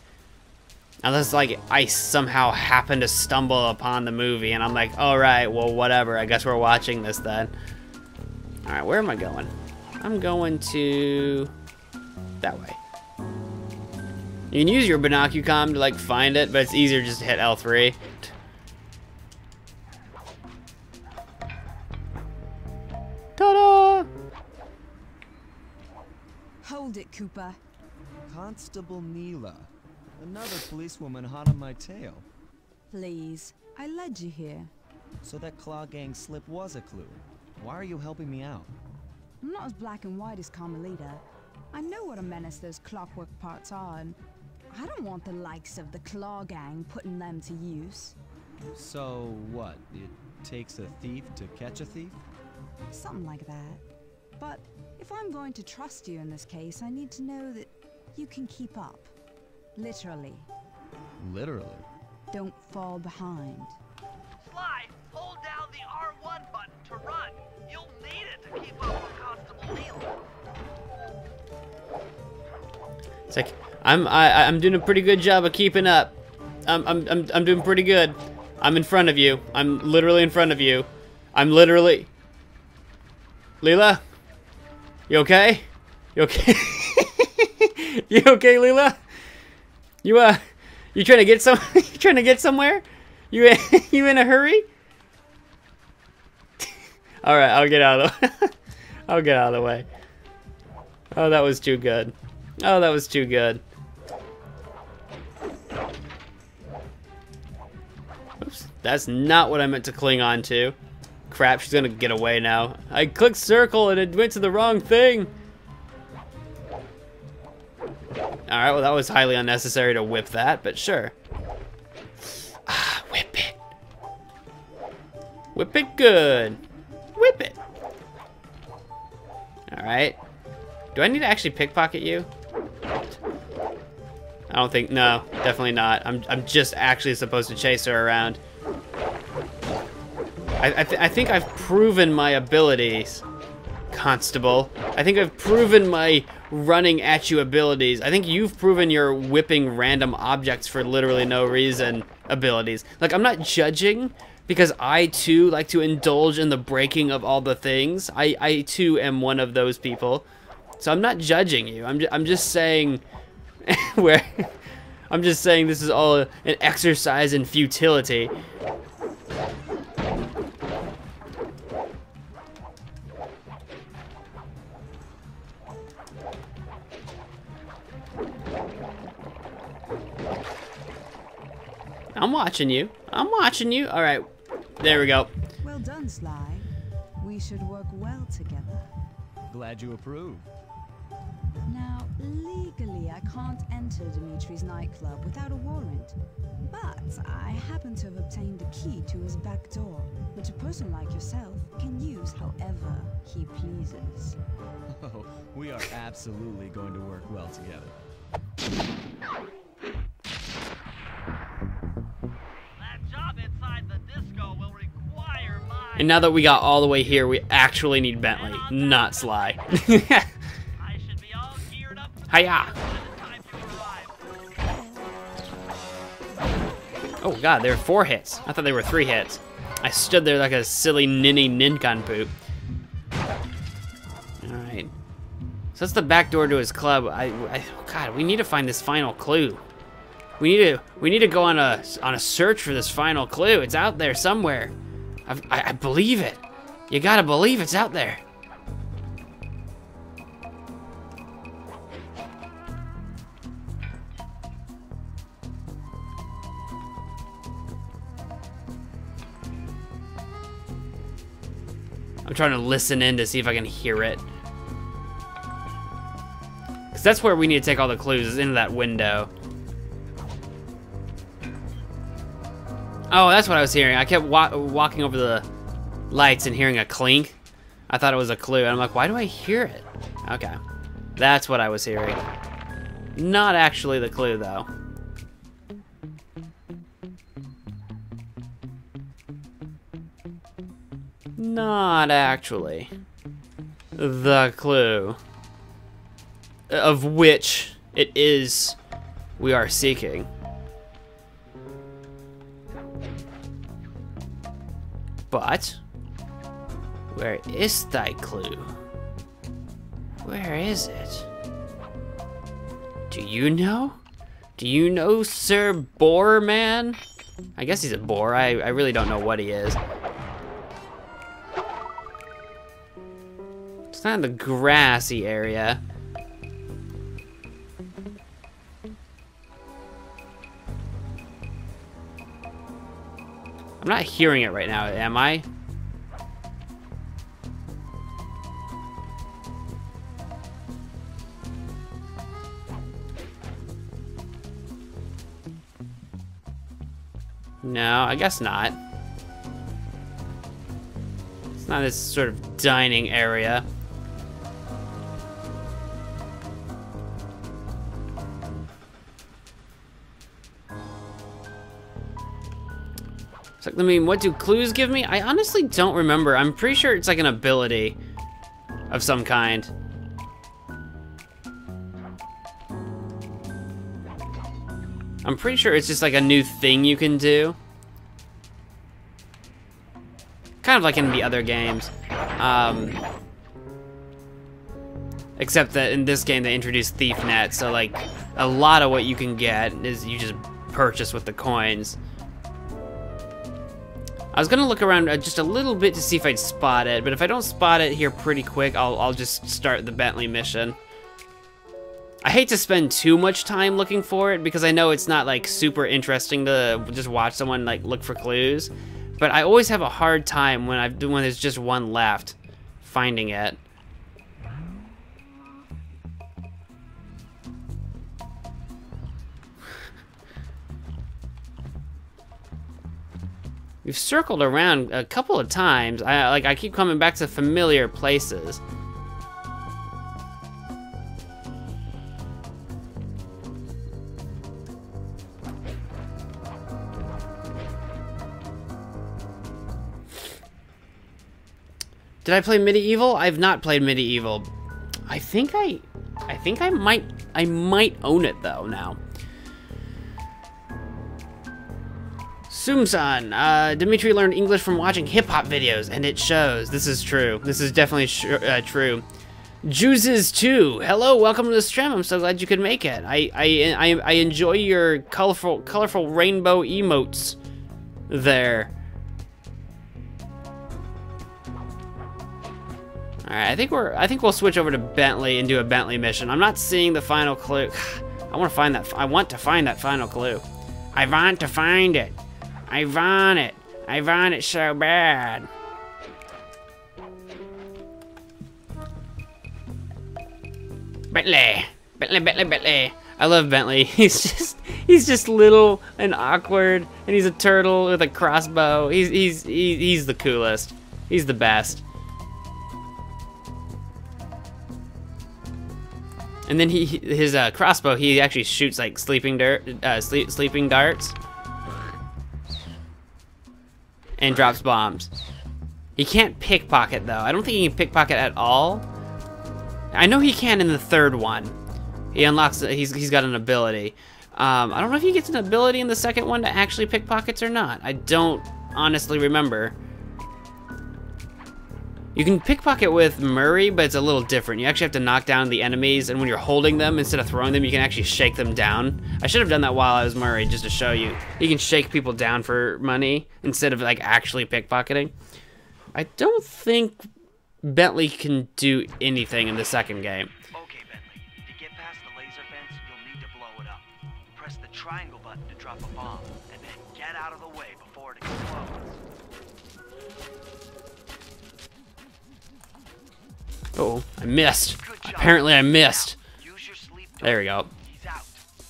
Speaker 1: Unless, like, I somehow happen to stumble upon the movie and I'm like, alright, well, whatever. I guess we're watching this then. Alright, where am I going? I'm going to... that way. You can use your binocucom to, like, find it, but it's easier just to hit L3. Ta-da!
Speaker 5: Hold it, Cooper.
Speaker 3: Constable Neyla. Another policewoman hot on my tail.
Speaker 5: Please. I led you here.
Speaker 3: So that Klaww Gang slip was a clue. Why are you helping me out?
Speaker 5: I'm not as black and white as Carmelita. I know what a menace those clockwork parts are, and I don't want the likes of the Klaww Gang putting them to use.
Speaker 3: So what? It takes a thief to catch a thief?
Speaker 5: Something like that. But if I'm going to trust you in this case, I need to know that you can keep up. Literally.
Speaker 3: Literally.
Speaker 5: Don't fall behind.
Speaker 6: Sly, hold down the R1 button to run. You'll need it to keep up with Constable Neyla.
Speaker 1: It's like I'm I, I'm doing a pretty good job of keeping up. I'm I'm I'm I'm doing pretty good. I'm in front of you. I'm literally in front of you. I'm literally. Leela, you okay? You okay? <laughs> you okay, Leela? You uh, you trying to get some? <laughs> you trying to get somewhere? You <laughs> you in a hurry? <laughs> All right, I'll get out of the. I'll get out of the way. Oh, that was too good. Oh, that was too good. Oops, that's not what I meant to cling on to. Crap, she's gonna get away now. I clicked circle and it went to the wrong thing. Alright, well that was highly unnecessary to whip that, but sure. Ah, whip it. Whip it good. Whip it. Alright. Do I need to actually pickpocket you? I don't think, no, definitely not. I'm, I'm just actually supposed to chase her around. I, I, th I think I've proven my abilities, Constable. I think I've proven my running at you abilities. I think you've proven your whipping random objects for literally no reason abilities. Like, I'm not judging because I too like to indulge in the breaking of all the things. I, I too am one of those people. So I'm not judging you. I'm, ju I'm just saying <laughs> where I'm just saying this is all an exercise in futility. I'm watching you. I'm watching you. All right. There we go.
Speaker 5: Well done, Sly. We should work well together.
Speaker 3: Glad you approve.
Speaker 5: Now, legally, I can't enter Dimitri's nightclub without a warrant. But I happen to have obtained the key to his back door, which a person like yourself can use however he pleases.
Speaker 3: Oh, we are absolutely going to work well together.
Speaker 1: And now that we got all the way here, we actually need Bentley, not Sly. <laughs> Hiya! Oh god, there were four hits. I thought they were three hits. I stood there like a silly ninny nincompoop. Alright. So that's the back door to his club. I, I God, we need to find this final clue. We need to we need to go on a on a search for this final clue. It's out there somewhere. I, I believe it. You gotta believe it's out there. I'm trying to listen in to see if I can hear it. Because that's where we need to take all the clues, is into that window. Oh, that's what I was hearing. I kept wa walking over the lights and hearing a clink. I thought it was a clue, and I'm like, why do I hear it? Okay. That's what I was hearing. Not actually the clue, though. Not actually the clue of which it is we are seeking. But where is thy clue? Where is it? Do you know? Do you know Sir Boar Man? I guess he's a boar. I, I really don't know what he is. It's not in the grassy area. I'm not hearing it right now, am I? No, I guess not. It's not this sort of dining area. I mean, what do clues give me? I honestly don't remember. I'm pretty sure it's like an ability of some kind. I'm pretty sure it's just like a new thing you can do. Kind of like in the other games. Um, except that in this game they introduced Thief Net, so like a lot of what you can get is you just purchase with the coins. I was gonna look around uh, just a little bit to see if I'd spot it, but if I don't spot it here pretty quick, I'll, I'll just start the Bentley mission. I hate to spend too much time looking for it because I know it's not like super interesting to just watch someone like look for clues, but I always have a hard time when I when there's just one left finding it. We've circled around a couple of times. I like I keep coming back to familiar places. Did I play MediEvil? I've not played MediEvil. I think I I think I might I might own it though now. Sumsan, uh, Dimitri learned English from watching hip-hop videos, and it shows. This is true. This is definitely uh, true. Juices too. Hello, welcome to the stream. I'm so glad you could make it. I I I, I enjoy your colorful colorful rainbow emotes there. All right, I think we're I think we'll switch over to Bentley and do a Bentley mission. I'm not seeing the final clue. <sighs> I want to find that. I want to find that final clue. I want to find it. I want it. I want it so bad. Bentley. Bentley, Bentley, Bentley. I love Bentley. <laughs> He's just he's just little and awkward and he's a turtle with a crossbow. He's he's he, he's the coolest. He's the best. And then he his uh, crossbow he actually shoots like sleeping dirt uh, sleep, sleeping darts and drops bombs. He can't pickpocket though. I don't think he can pickpocket at all. I know he can in the third one. He unlocks. He's he's got an ability. Um, I don't know if he gets an ability in the second one to actually pickpockets or not. I don't honestly remember. You can pickpocket with Murray, but it's a little different. You actually have to knock down the enemies, and when you're holding them, instead of throwing them, you can actually shake them down. I should have done that while I was Murray, just to show you. You can shake people down for money, instead of, like, actually pickpocketing. I don't think Bentley can do anything in the second game. Oh, I missed. Apparently I missed.
Speaker 8: Now, use your sleep
Speaker 1: There we go.
Speaker 8: He's out.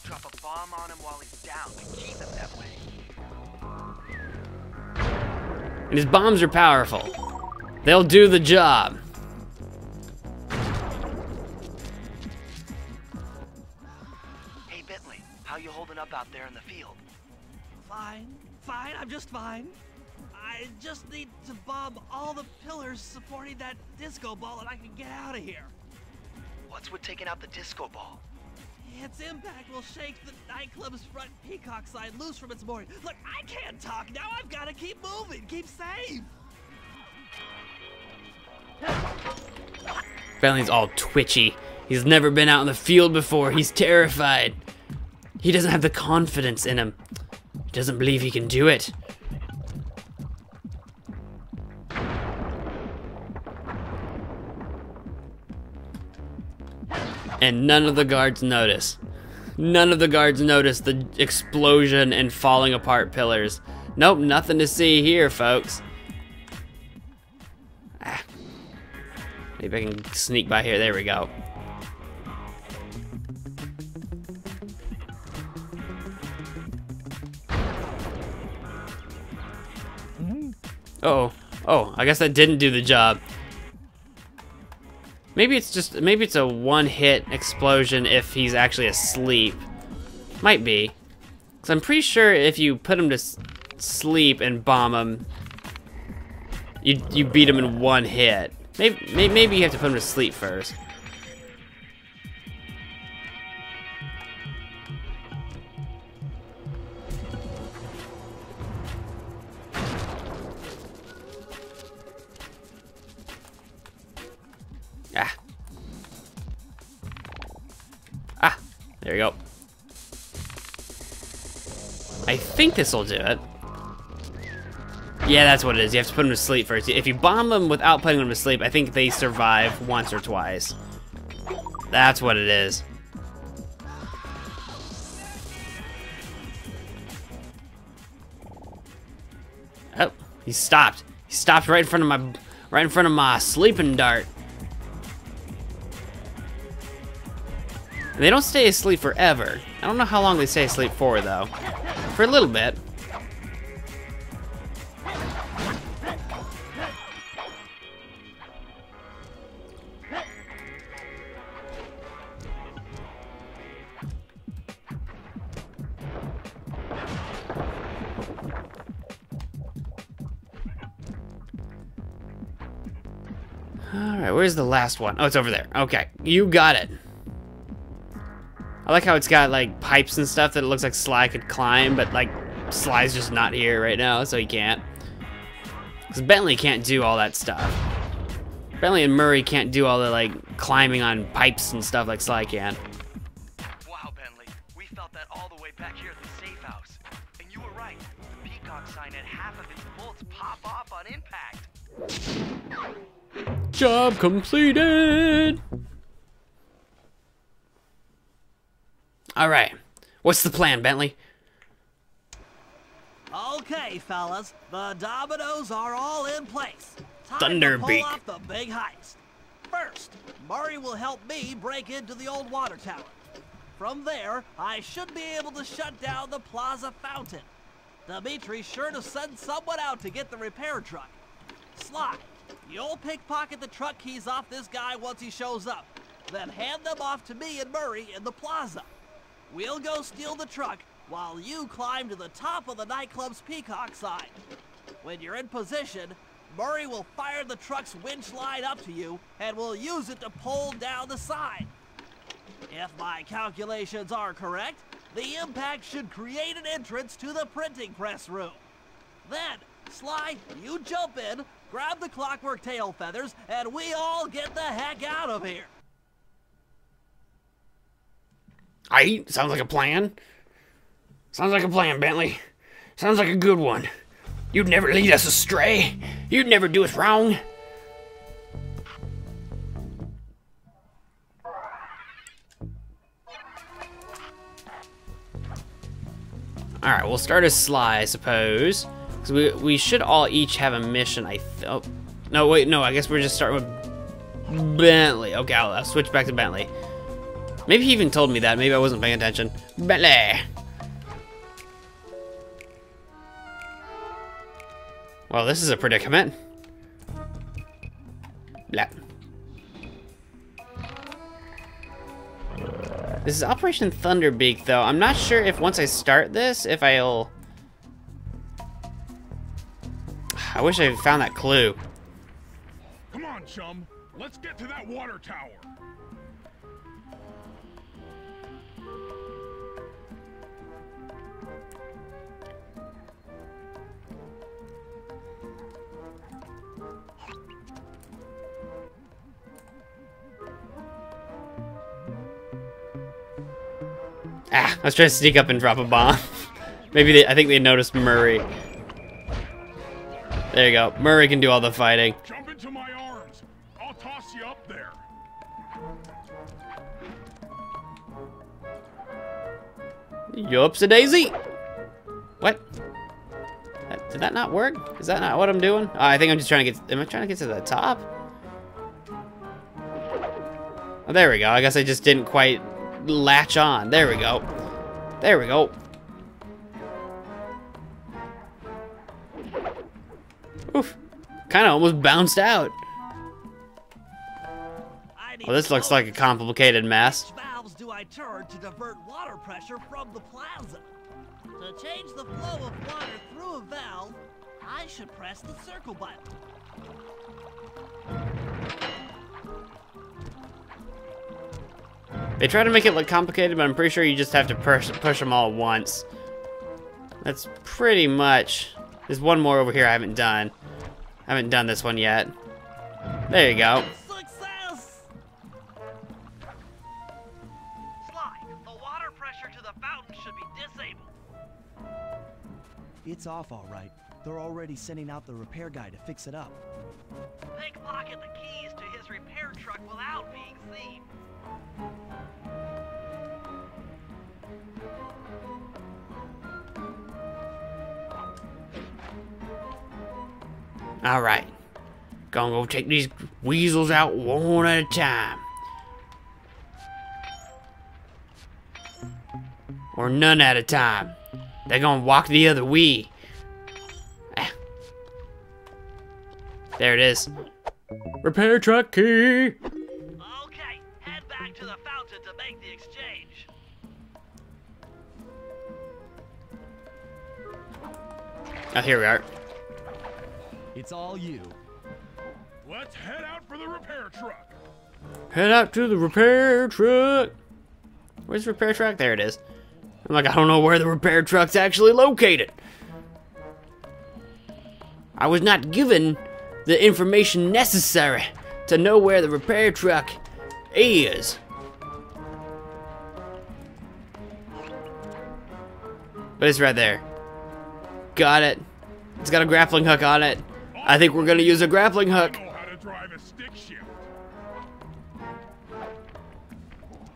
Speaker 8: Drop a bomb on him while he's down to keep him that way.
Speaker 1: And his bombs are powerful. They'll do the job.
Speaker 8: Hey, Bentley, how you holding up out there in the field?
Speaker 6: Fine, fine, I'm just fine. I just need to bomb all the pillars supporting that disco ball and I can get out of here.
Speaker 8: What's with taking out the disco ball?
Speaker 6: Its impact will shake the nightclub's front peacock sign loose from its mooring. Look, I can't talk now. I've got to keep moving, keep safe.
Speaker 1: Bentley's all twitchy. He's never been out in the field before. He's terrified. He doesn't have the confidence in him. He doesn't believe he can do it. And none of the guards notice. None of the guards notice the explosion and falling apart pillars. Nope, nothing to see here, folks. Ah. Maybe I can sneak by here. There we go. oh. Oh, I guess that didn't do the job. Maybe it's just, maybe it's a one-hit explosion if he's actually asleep. Might be. Because I'm pretty sure if you put him to sleep and bomb him, you, you beat him in one hit. Maybe, maybe you have to put him to sleep first. There you go. I think this will do it. Yeah, that's what it is. You have to put them to sleep first. If you bomb them without putting them to sleep, I think they survive once or twice. That's what it is. Oh, he stopped. He stopped right in front of my, right in front of my sleeping dart. And they don't stay asleep forever. I don't know how long they stay asleep for, though. For a little bit. Alright, where's the last one? Oh, it's over there. Okay, you got it. I like how it's got like pipes and stuff that it looks like Sly could climb, but like Sly's just not here right now, so he can't. Because Bentley can't do all that stuff. Bentley and Murray can't do all the like climbing on pipes and stuff like Sly can.
Speaker 3: Wow, Bentley. We felt that all the way back here at the safe house. And you were right. The peacock sign had half of its bolts pop off on impact.
Speaker 1: Job completed! Alright, what's the plan, Bentley?
Speaker 2: Okay, fellas, the dominoes are all in place. Time
Speaker 1: Thunderbeak.
Speaker 2: to pull off the big heist. First, Murray will help me break into the old water tower. From there, I should be able to shut down the plaza fountain. Dimitri's sure to send someone out to get the repair truck. Sly, you'll pickpocket the truck keys off this guy once he shows up. Then hand them off to me and Murray in the plaza. We'll go steal the truck while you climb to the top of the nightclub's peacock sign. When you're in position, Murray will fire the truck's winch line up to you and will use it to pull down the sign. If my calculations are correct, the impact should create an entrance to the printing press room. Then, Sly, you jump in, grab the clockwork tail feathers, and we all get the heck out of here.
Speaker 1: Aight, sounds like a plan. Sounds like a plan, Bentley. Sounds like a good one. You'd never lead us astray. You'd never do us wrong. Alright, we'll start as Sly, I suppose. Because we, we should all each have a mission, I oh, No, wait, no, I guess we're just starting with Bentley. Okay, I'll, I'll switch back to Bentley. Maybe he even told me that. Maybe I wasn't paying attention. Bentley! Well, this is a predicament. Blah. This is Operation Thunderbeak, though. I'm not sure if once I start this, if I'll... I wish I found that clue.
Speaker 4: Come on, chum. Let's get to that water tower.
Speaker 1: Ah, I was trying to sneak up and drop a bomb. <laughs> Maybe they, I think they noticed Murray. There you go. Murray can do all the fighting.
Speaker 4: Jump into my arms. I'll toss you up there.
Speaker 1: Yups a daisy. What? That- Did that not work? Is that not what I'm doing? Oh, I think I'm just trying to get. Am I trying to get to the top? Oh, there we go. I guess I just didn't quite latch on. There we go. There we go. Oof. kind of almost bounced out. Well, this looks like a complicated mess.
Speaker 6: Valves do I turn to divert water pressure from the plaza? To change the flow of water through a valve, I should press the circle button.
Speaker 1: They try to make it look complicated, but I'm pretty sure you just have to push, push them all once. That's pretty much... There's one more over here I haven't done. I haven't done this one yet. There you go.
Speaker 6: Success!
Speaker 8: Sly, the water pressure to the fountain should be disabled.
Speaker 3: It's off all right. They're already sending out the repair guy to fix it up.
Speaker 8: Pickpocket the keys to his repair truck without being seen.
Speaker 1: Alright. Gonna go take these weasels out one at a time. Or none at a time. They're gonna walk the other way. Ah. There it is. Repair truck key. Oh, here we are.
Speaker 3: It's all you.
Speaker 4: Let's head out for the repair truck.
Speaker 1: Head out to the repair truck. Where's the repair truck? There it is. I'm like, I don't know where the repair truck's actually located. I was not given the information necessary to know where the repair truck is. But it's right there. Got it. It's got a grappling hook on it. I think we're gonna use a grappling hook.
Speaker 4: Know how to drive a stick shift.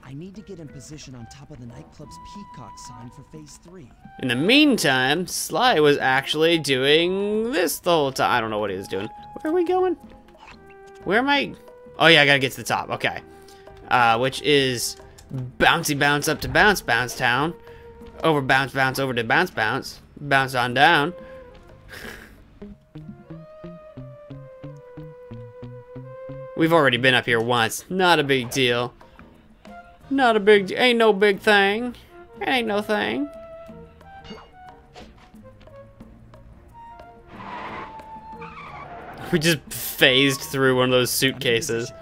Speaker 3: I need to get in position on top of the nightclub's peacock sign for phase three.
Speaker 1: In the meantime, Sly was actually doing this the whole time. I don't know what he was doing. Where are we going? Where am I? Oh yeah, I gotta get to the top. Okay. Uh, which is bouncy bounce up to bounce bounce town. Over bounce bounce over to bounce bounce. Bounce on down. We've already been up here once. Not a big deal. Not a big, ain't no big thing. Ain't no thing. We just phased through one of those suitcases.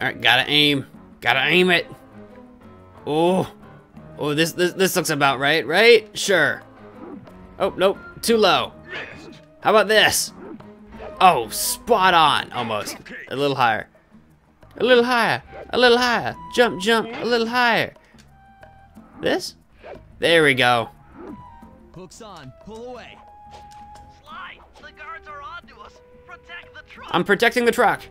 Speaker 1: Alright, gotta aim. Gotta aim it. Oh. Oh, this, this this looks about right, right? Sure. Oh, nope. Too low. How about this? Oh, spot on. Almost. A little higher. A little higher. A little higher. Jump, jump. A little higher. This? There we go.
Speaker 3: Hooks on. Pull away.
Speaker 8: Sly, the guards are onto us. Protect the truck.
Speaker 1: I'm protecting the truck.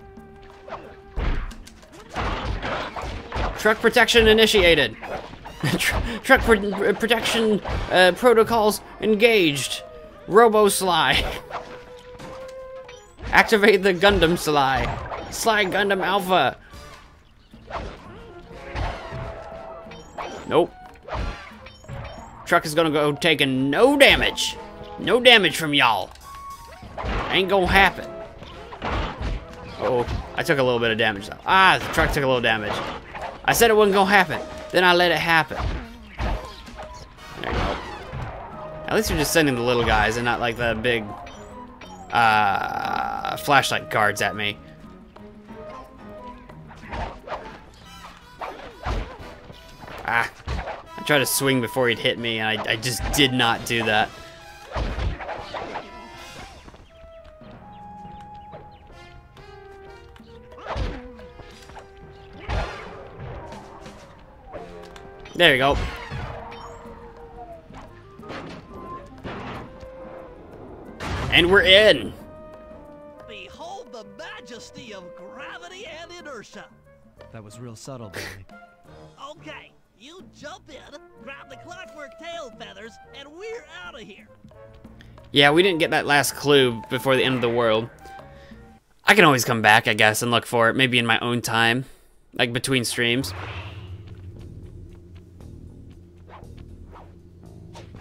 Speaker 1: Truck protection initiated. <laughs> Truck pr- protection uh, protocols engaged. Robo Sly. <laughs> Activate the Gundam Sly. Sly Gundam Alpha. Nope. Truck is gonna go taking no damage. No damage from y'all. Ain't gonna happen. Oh, I took a little bit of damage though. Ah, the truck took a little damage. I said it wasn't gonna happen. Then I let it happen. There you go. At least you're just sending the little guys and not like the big uh, flashlight guards at me. Ah. I tried to swing before he'd hit me and I, I just did not do that. There you go. And we're in.
Speaker 6: Behold the majesty of gravity and inertia.
Speaker 3: That was real subtle, Billy.
Speaker 6: Okay, you jump in, grab the clockwork tail feathers, and we're out of here.
Speaker 1: Yeah, we didn't get that last clue before the end of the world. I can always come back, I guess, and look for it, maybe in my own time, like between streams.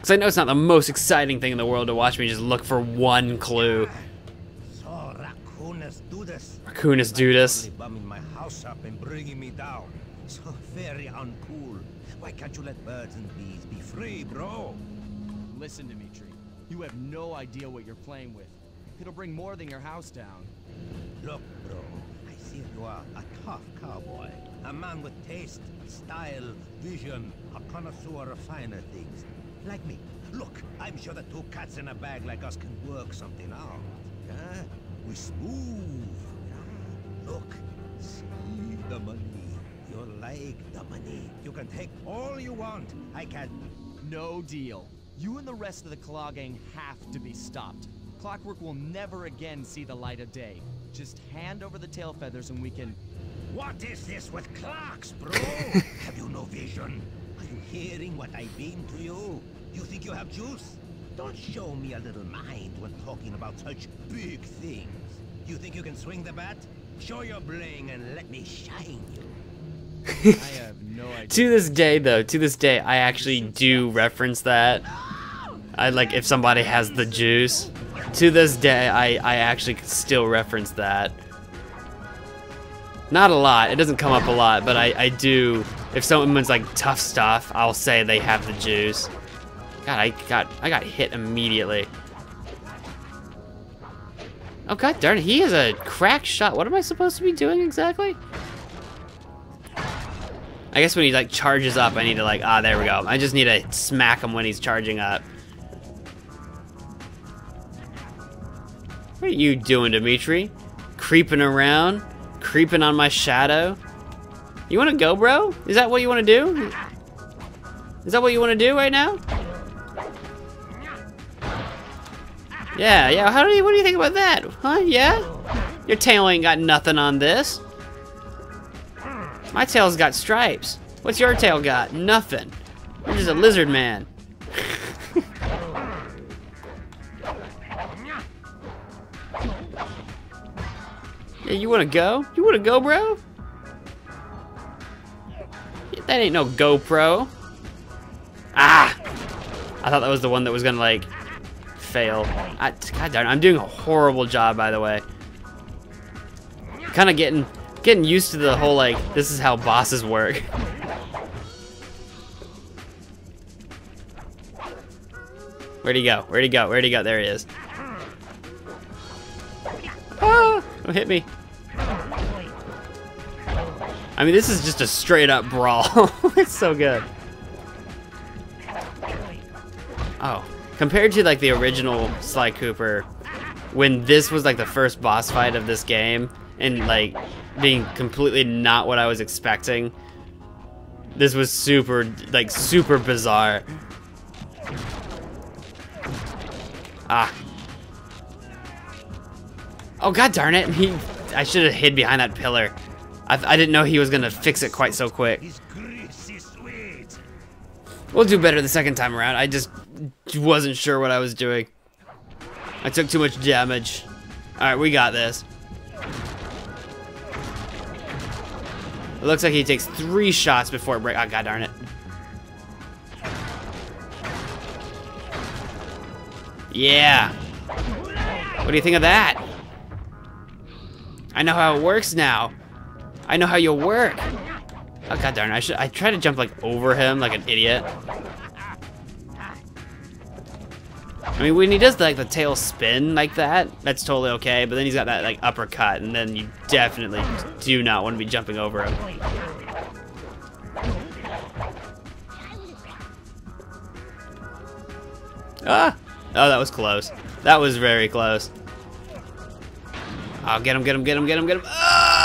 Speaker 1: Because I know it's not the most exciting thing in the world to watch me just look for one clue.
Speaker 9: So raccooners do this.
Speaker 1: Raccoonus do this.
Speaker 9: My house up and bringing me down. <laughs> So very uncool. Why can't you let birds and bees be free, bro?
Speaker 3: Listen, Dimitri. You have no idea what you're playing with. It'll bring more than your house down.
Speaker 9: Look, bro. I see you are a tough cowboy. A man with taste, style, vision, a connoisseur of finer things. Like me. Look, I'm sure that two cats in a bag like us can work something out. Yeah? We smooth. Look, see the money. You like the money. You can take all you want. I can.
Speaker 3: No deal. You and the rest of the Klaww Gang have to be stopped. Clockwork will never again see the light of day. Just hand over the tail feathers and we can...
Speaker 9: What is this with clocks, bro? <laughs> have you no vision? Are you hearing what I mean to you? You think you have juice? Don't show me a little mind when talking about such big things. You think you can swing the bat? Show your bling and let me shine you. <laughs>
Speaker 3: I have no idea.
Speaker 1: To this day, though, to this day, I actually do reference that. I like if somebody has the juice. To this day, I, I actually still reference that. Not a lot. It doesn't come up a lot, but I, I do. If someone's like tough stuff, I'll say they have the juice. God, I got I got hit immediately. Oh god darn it, he is a crack shot. What am I supposed to be doing exactly? I guess when he like charges up, I need to like, ah, there we go. I just need to smack him when he's charging up. What are you doing, Dimitri? Creeping around? Creeping on my shadow? You wanna go, bro? Is that what you wanna do? Is that what you wanna do right now? Yeah, yeah, how do you, what do you think about that? Huh, yeah? Your tail ain't got nothing on this. My tail's got stripes. What's your tail got? Nothing. You're just a lizard man. <laughs> yeah, you wanna go? You wanna go, bro? That ain't no GoPro. Ah! I thought that was the one that was gonna like fail. I, God darn, I'm doing a horrible job, by the way. Kind of getting getting used to the whole like this is how bosses work. Where'd he go? Where'd he go? Where'd he go? There he is. Ah! Don't hit me. I mean, this is just a straight up brawl. <laughs> it's so good. Oh, compared to like the original Sly Cooper, when this was like the first boss fight of this game, and like being completely not what I was expecting, this was super, like super bizarre. Ah. Oh god darn it! <laughs> He, I should have hid behind that pillar. I, I didn't know he was gonna fix it quite so quick.
Speaker 9: He's greasy sweet.
Speaker 1: We'll do better the second time around. I just wasn't sure what I was doing. I took too much damage. Alright, we got this. It looks like he takes three shots before it break. Oh, god darn it. Yeah. What do you think of that? I know how it works now. I know how you work. Oh god darn! It, I should. I try to jump like over him like an idiot. I mean, when he does like the tail spin like that, that's totally okay. But then he's got that like uppercut, and then you definitely do not want to be jumping over him. Ah! Oh, that was close. That was very close. Oh, get him! Get him! Get him! Get him! Get him! Ah!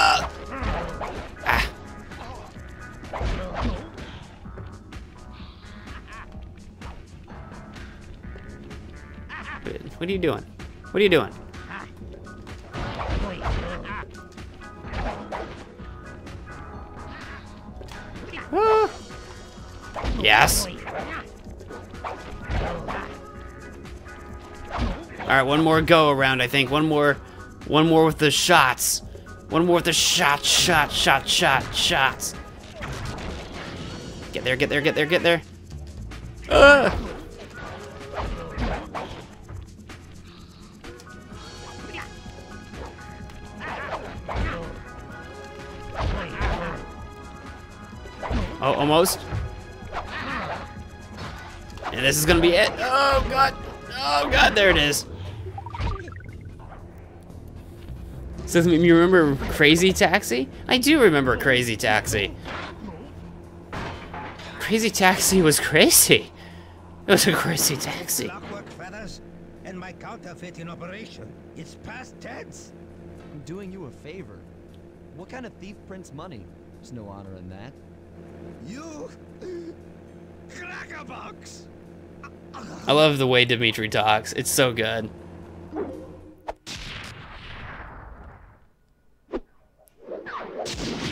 Speaker 1: What are you doing? What are you doing? Ah. Yes. All right, one more go around. I think one more, one more with the shots. One more with the shot, shot, shot, shot, shots. Get there, get there, get there, get there. Ah! Oh, almost. And this is gonna be it. Oh god. Oh god, there it is. So you remember Crazy Taxi? I do remember Crazy Taxi. Crazy Taxi was crazy. It was a crazy taxi.
Speaker 9: Clockwork feathers and my counterfeiting operation. It's past tense.
Speaker 3: I'm doing you a favor. What kind of thief prints money? There's no honor in that.
Speaker 9: You crackerbox.
Speaker 1: I love the way Dimitri talks. It's so good.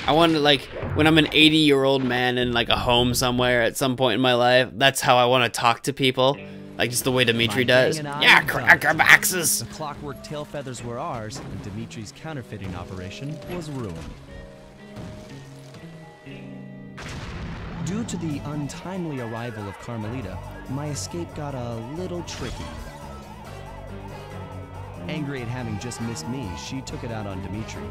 Speaker 1: I want to like when I'm an 80 year old man in like a home somewhere at some point in my life. That's how I want to talk to people, like just the way Dimitri does.
Speaker 3: gang and I
Speaker 1: Yeah,
Speaker 3: are done.
Speaker 1: crackerboxes.
Speaker 3: The clockwork tail feathers were ours, and Dimitri's counterfeiting operation was ruined. Due to the untimely arrival of Carmelita, my escape got a little tricky. Angry at having just missed me, she took it out on Dimitri,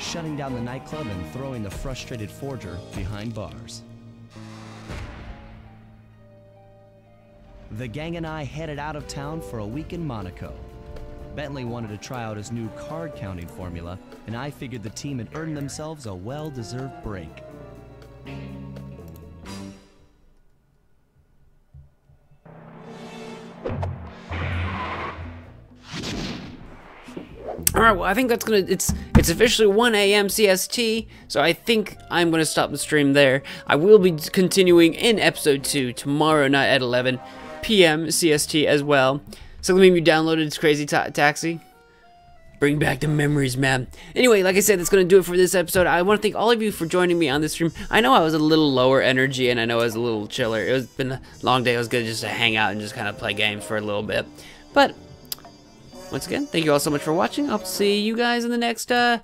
Speaker 3: shutting down the nightclub and throwing the frustrated forger behind bars. The gang and I headed out of town for a week in Monaco. Bentley wanted to try out his new card counting formula, and I figured the team had earned themselves a well deserved break.
Speaker 1: All right, well, I think that's gonna. It's it's officially 1 a.m. CST, so I think I'm gonna stop the stream there. I will be continuing in episode two tomorrow night at 11 p.m. CST as well. So let me you downloaded Crazy Ta- Taxi. Bring back the memories, man. Anyway, like I said, that's gonna do it for this episode. I want to thank all of you for joining me on this stream. I know I was a little lower energy, and I know I was a little chiller. It was been a long day. It was good just to hang out and just kind of play games for a little bit, but. Once again, thank you all so much for watching. I'll see you guys in the next uh,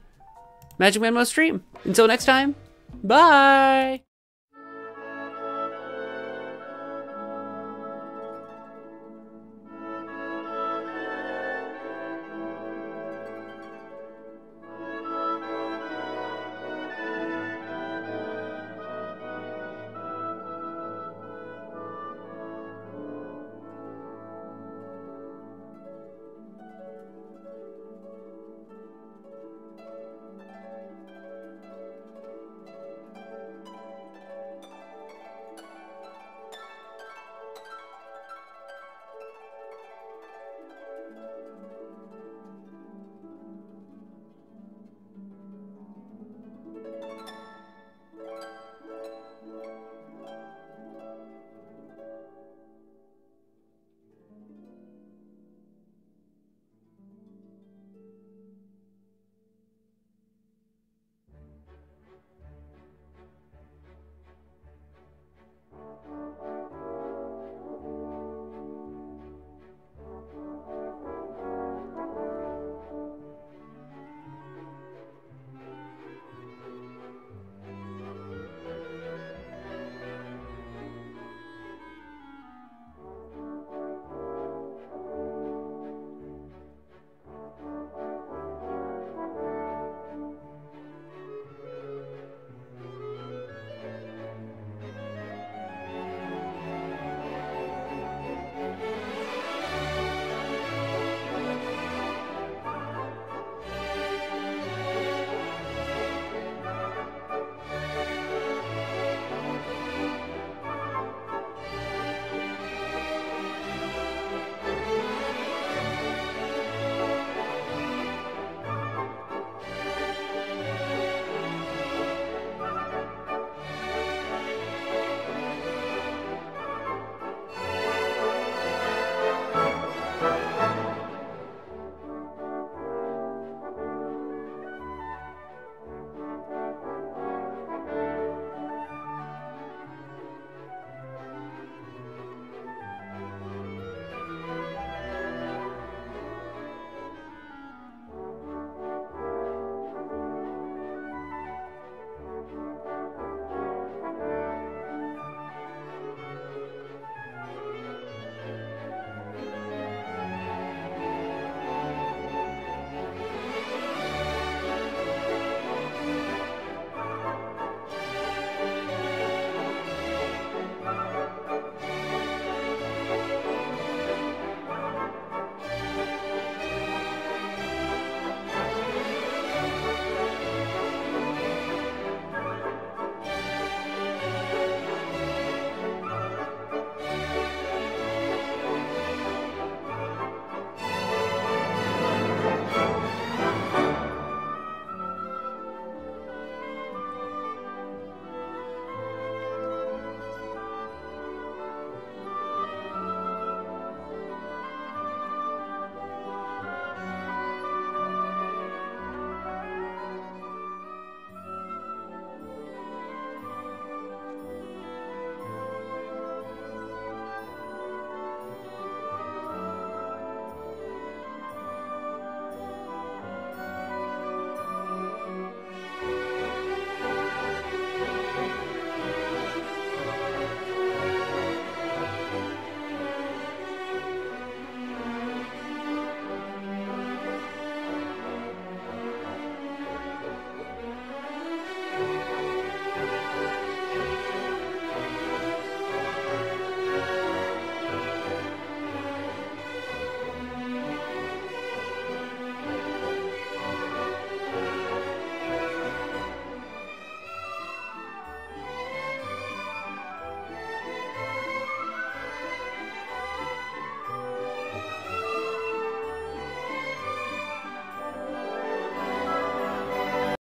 Speaker 1: Magic Man Mo stream. Until next time, bye!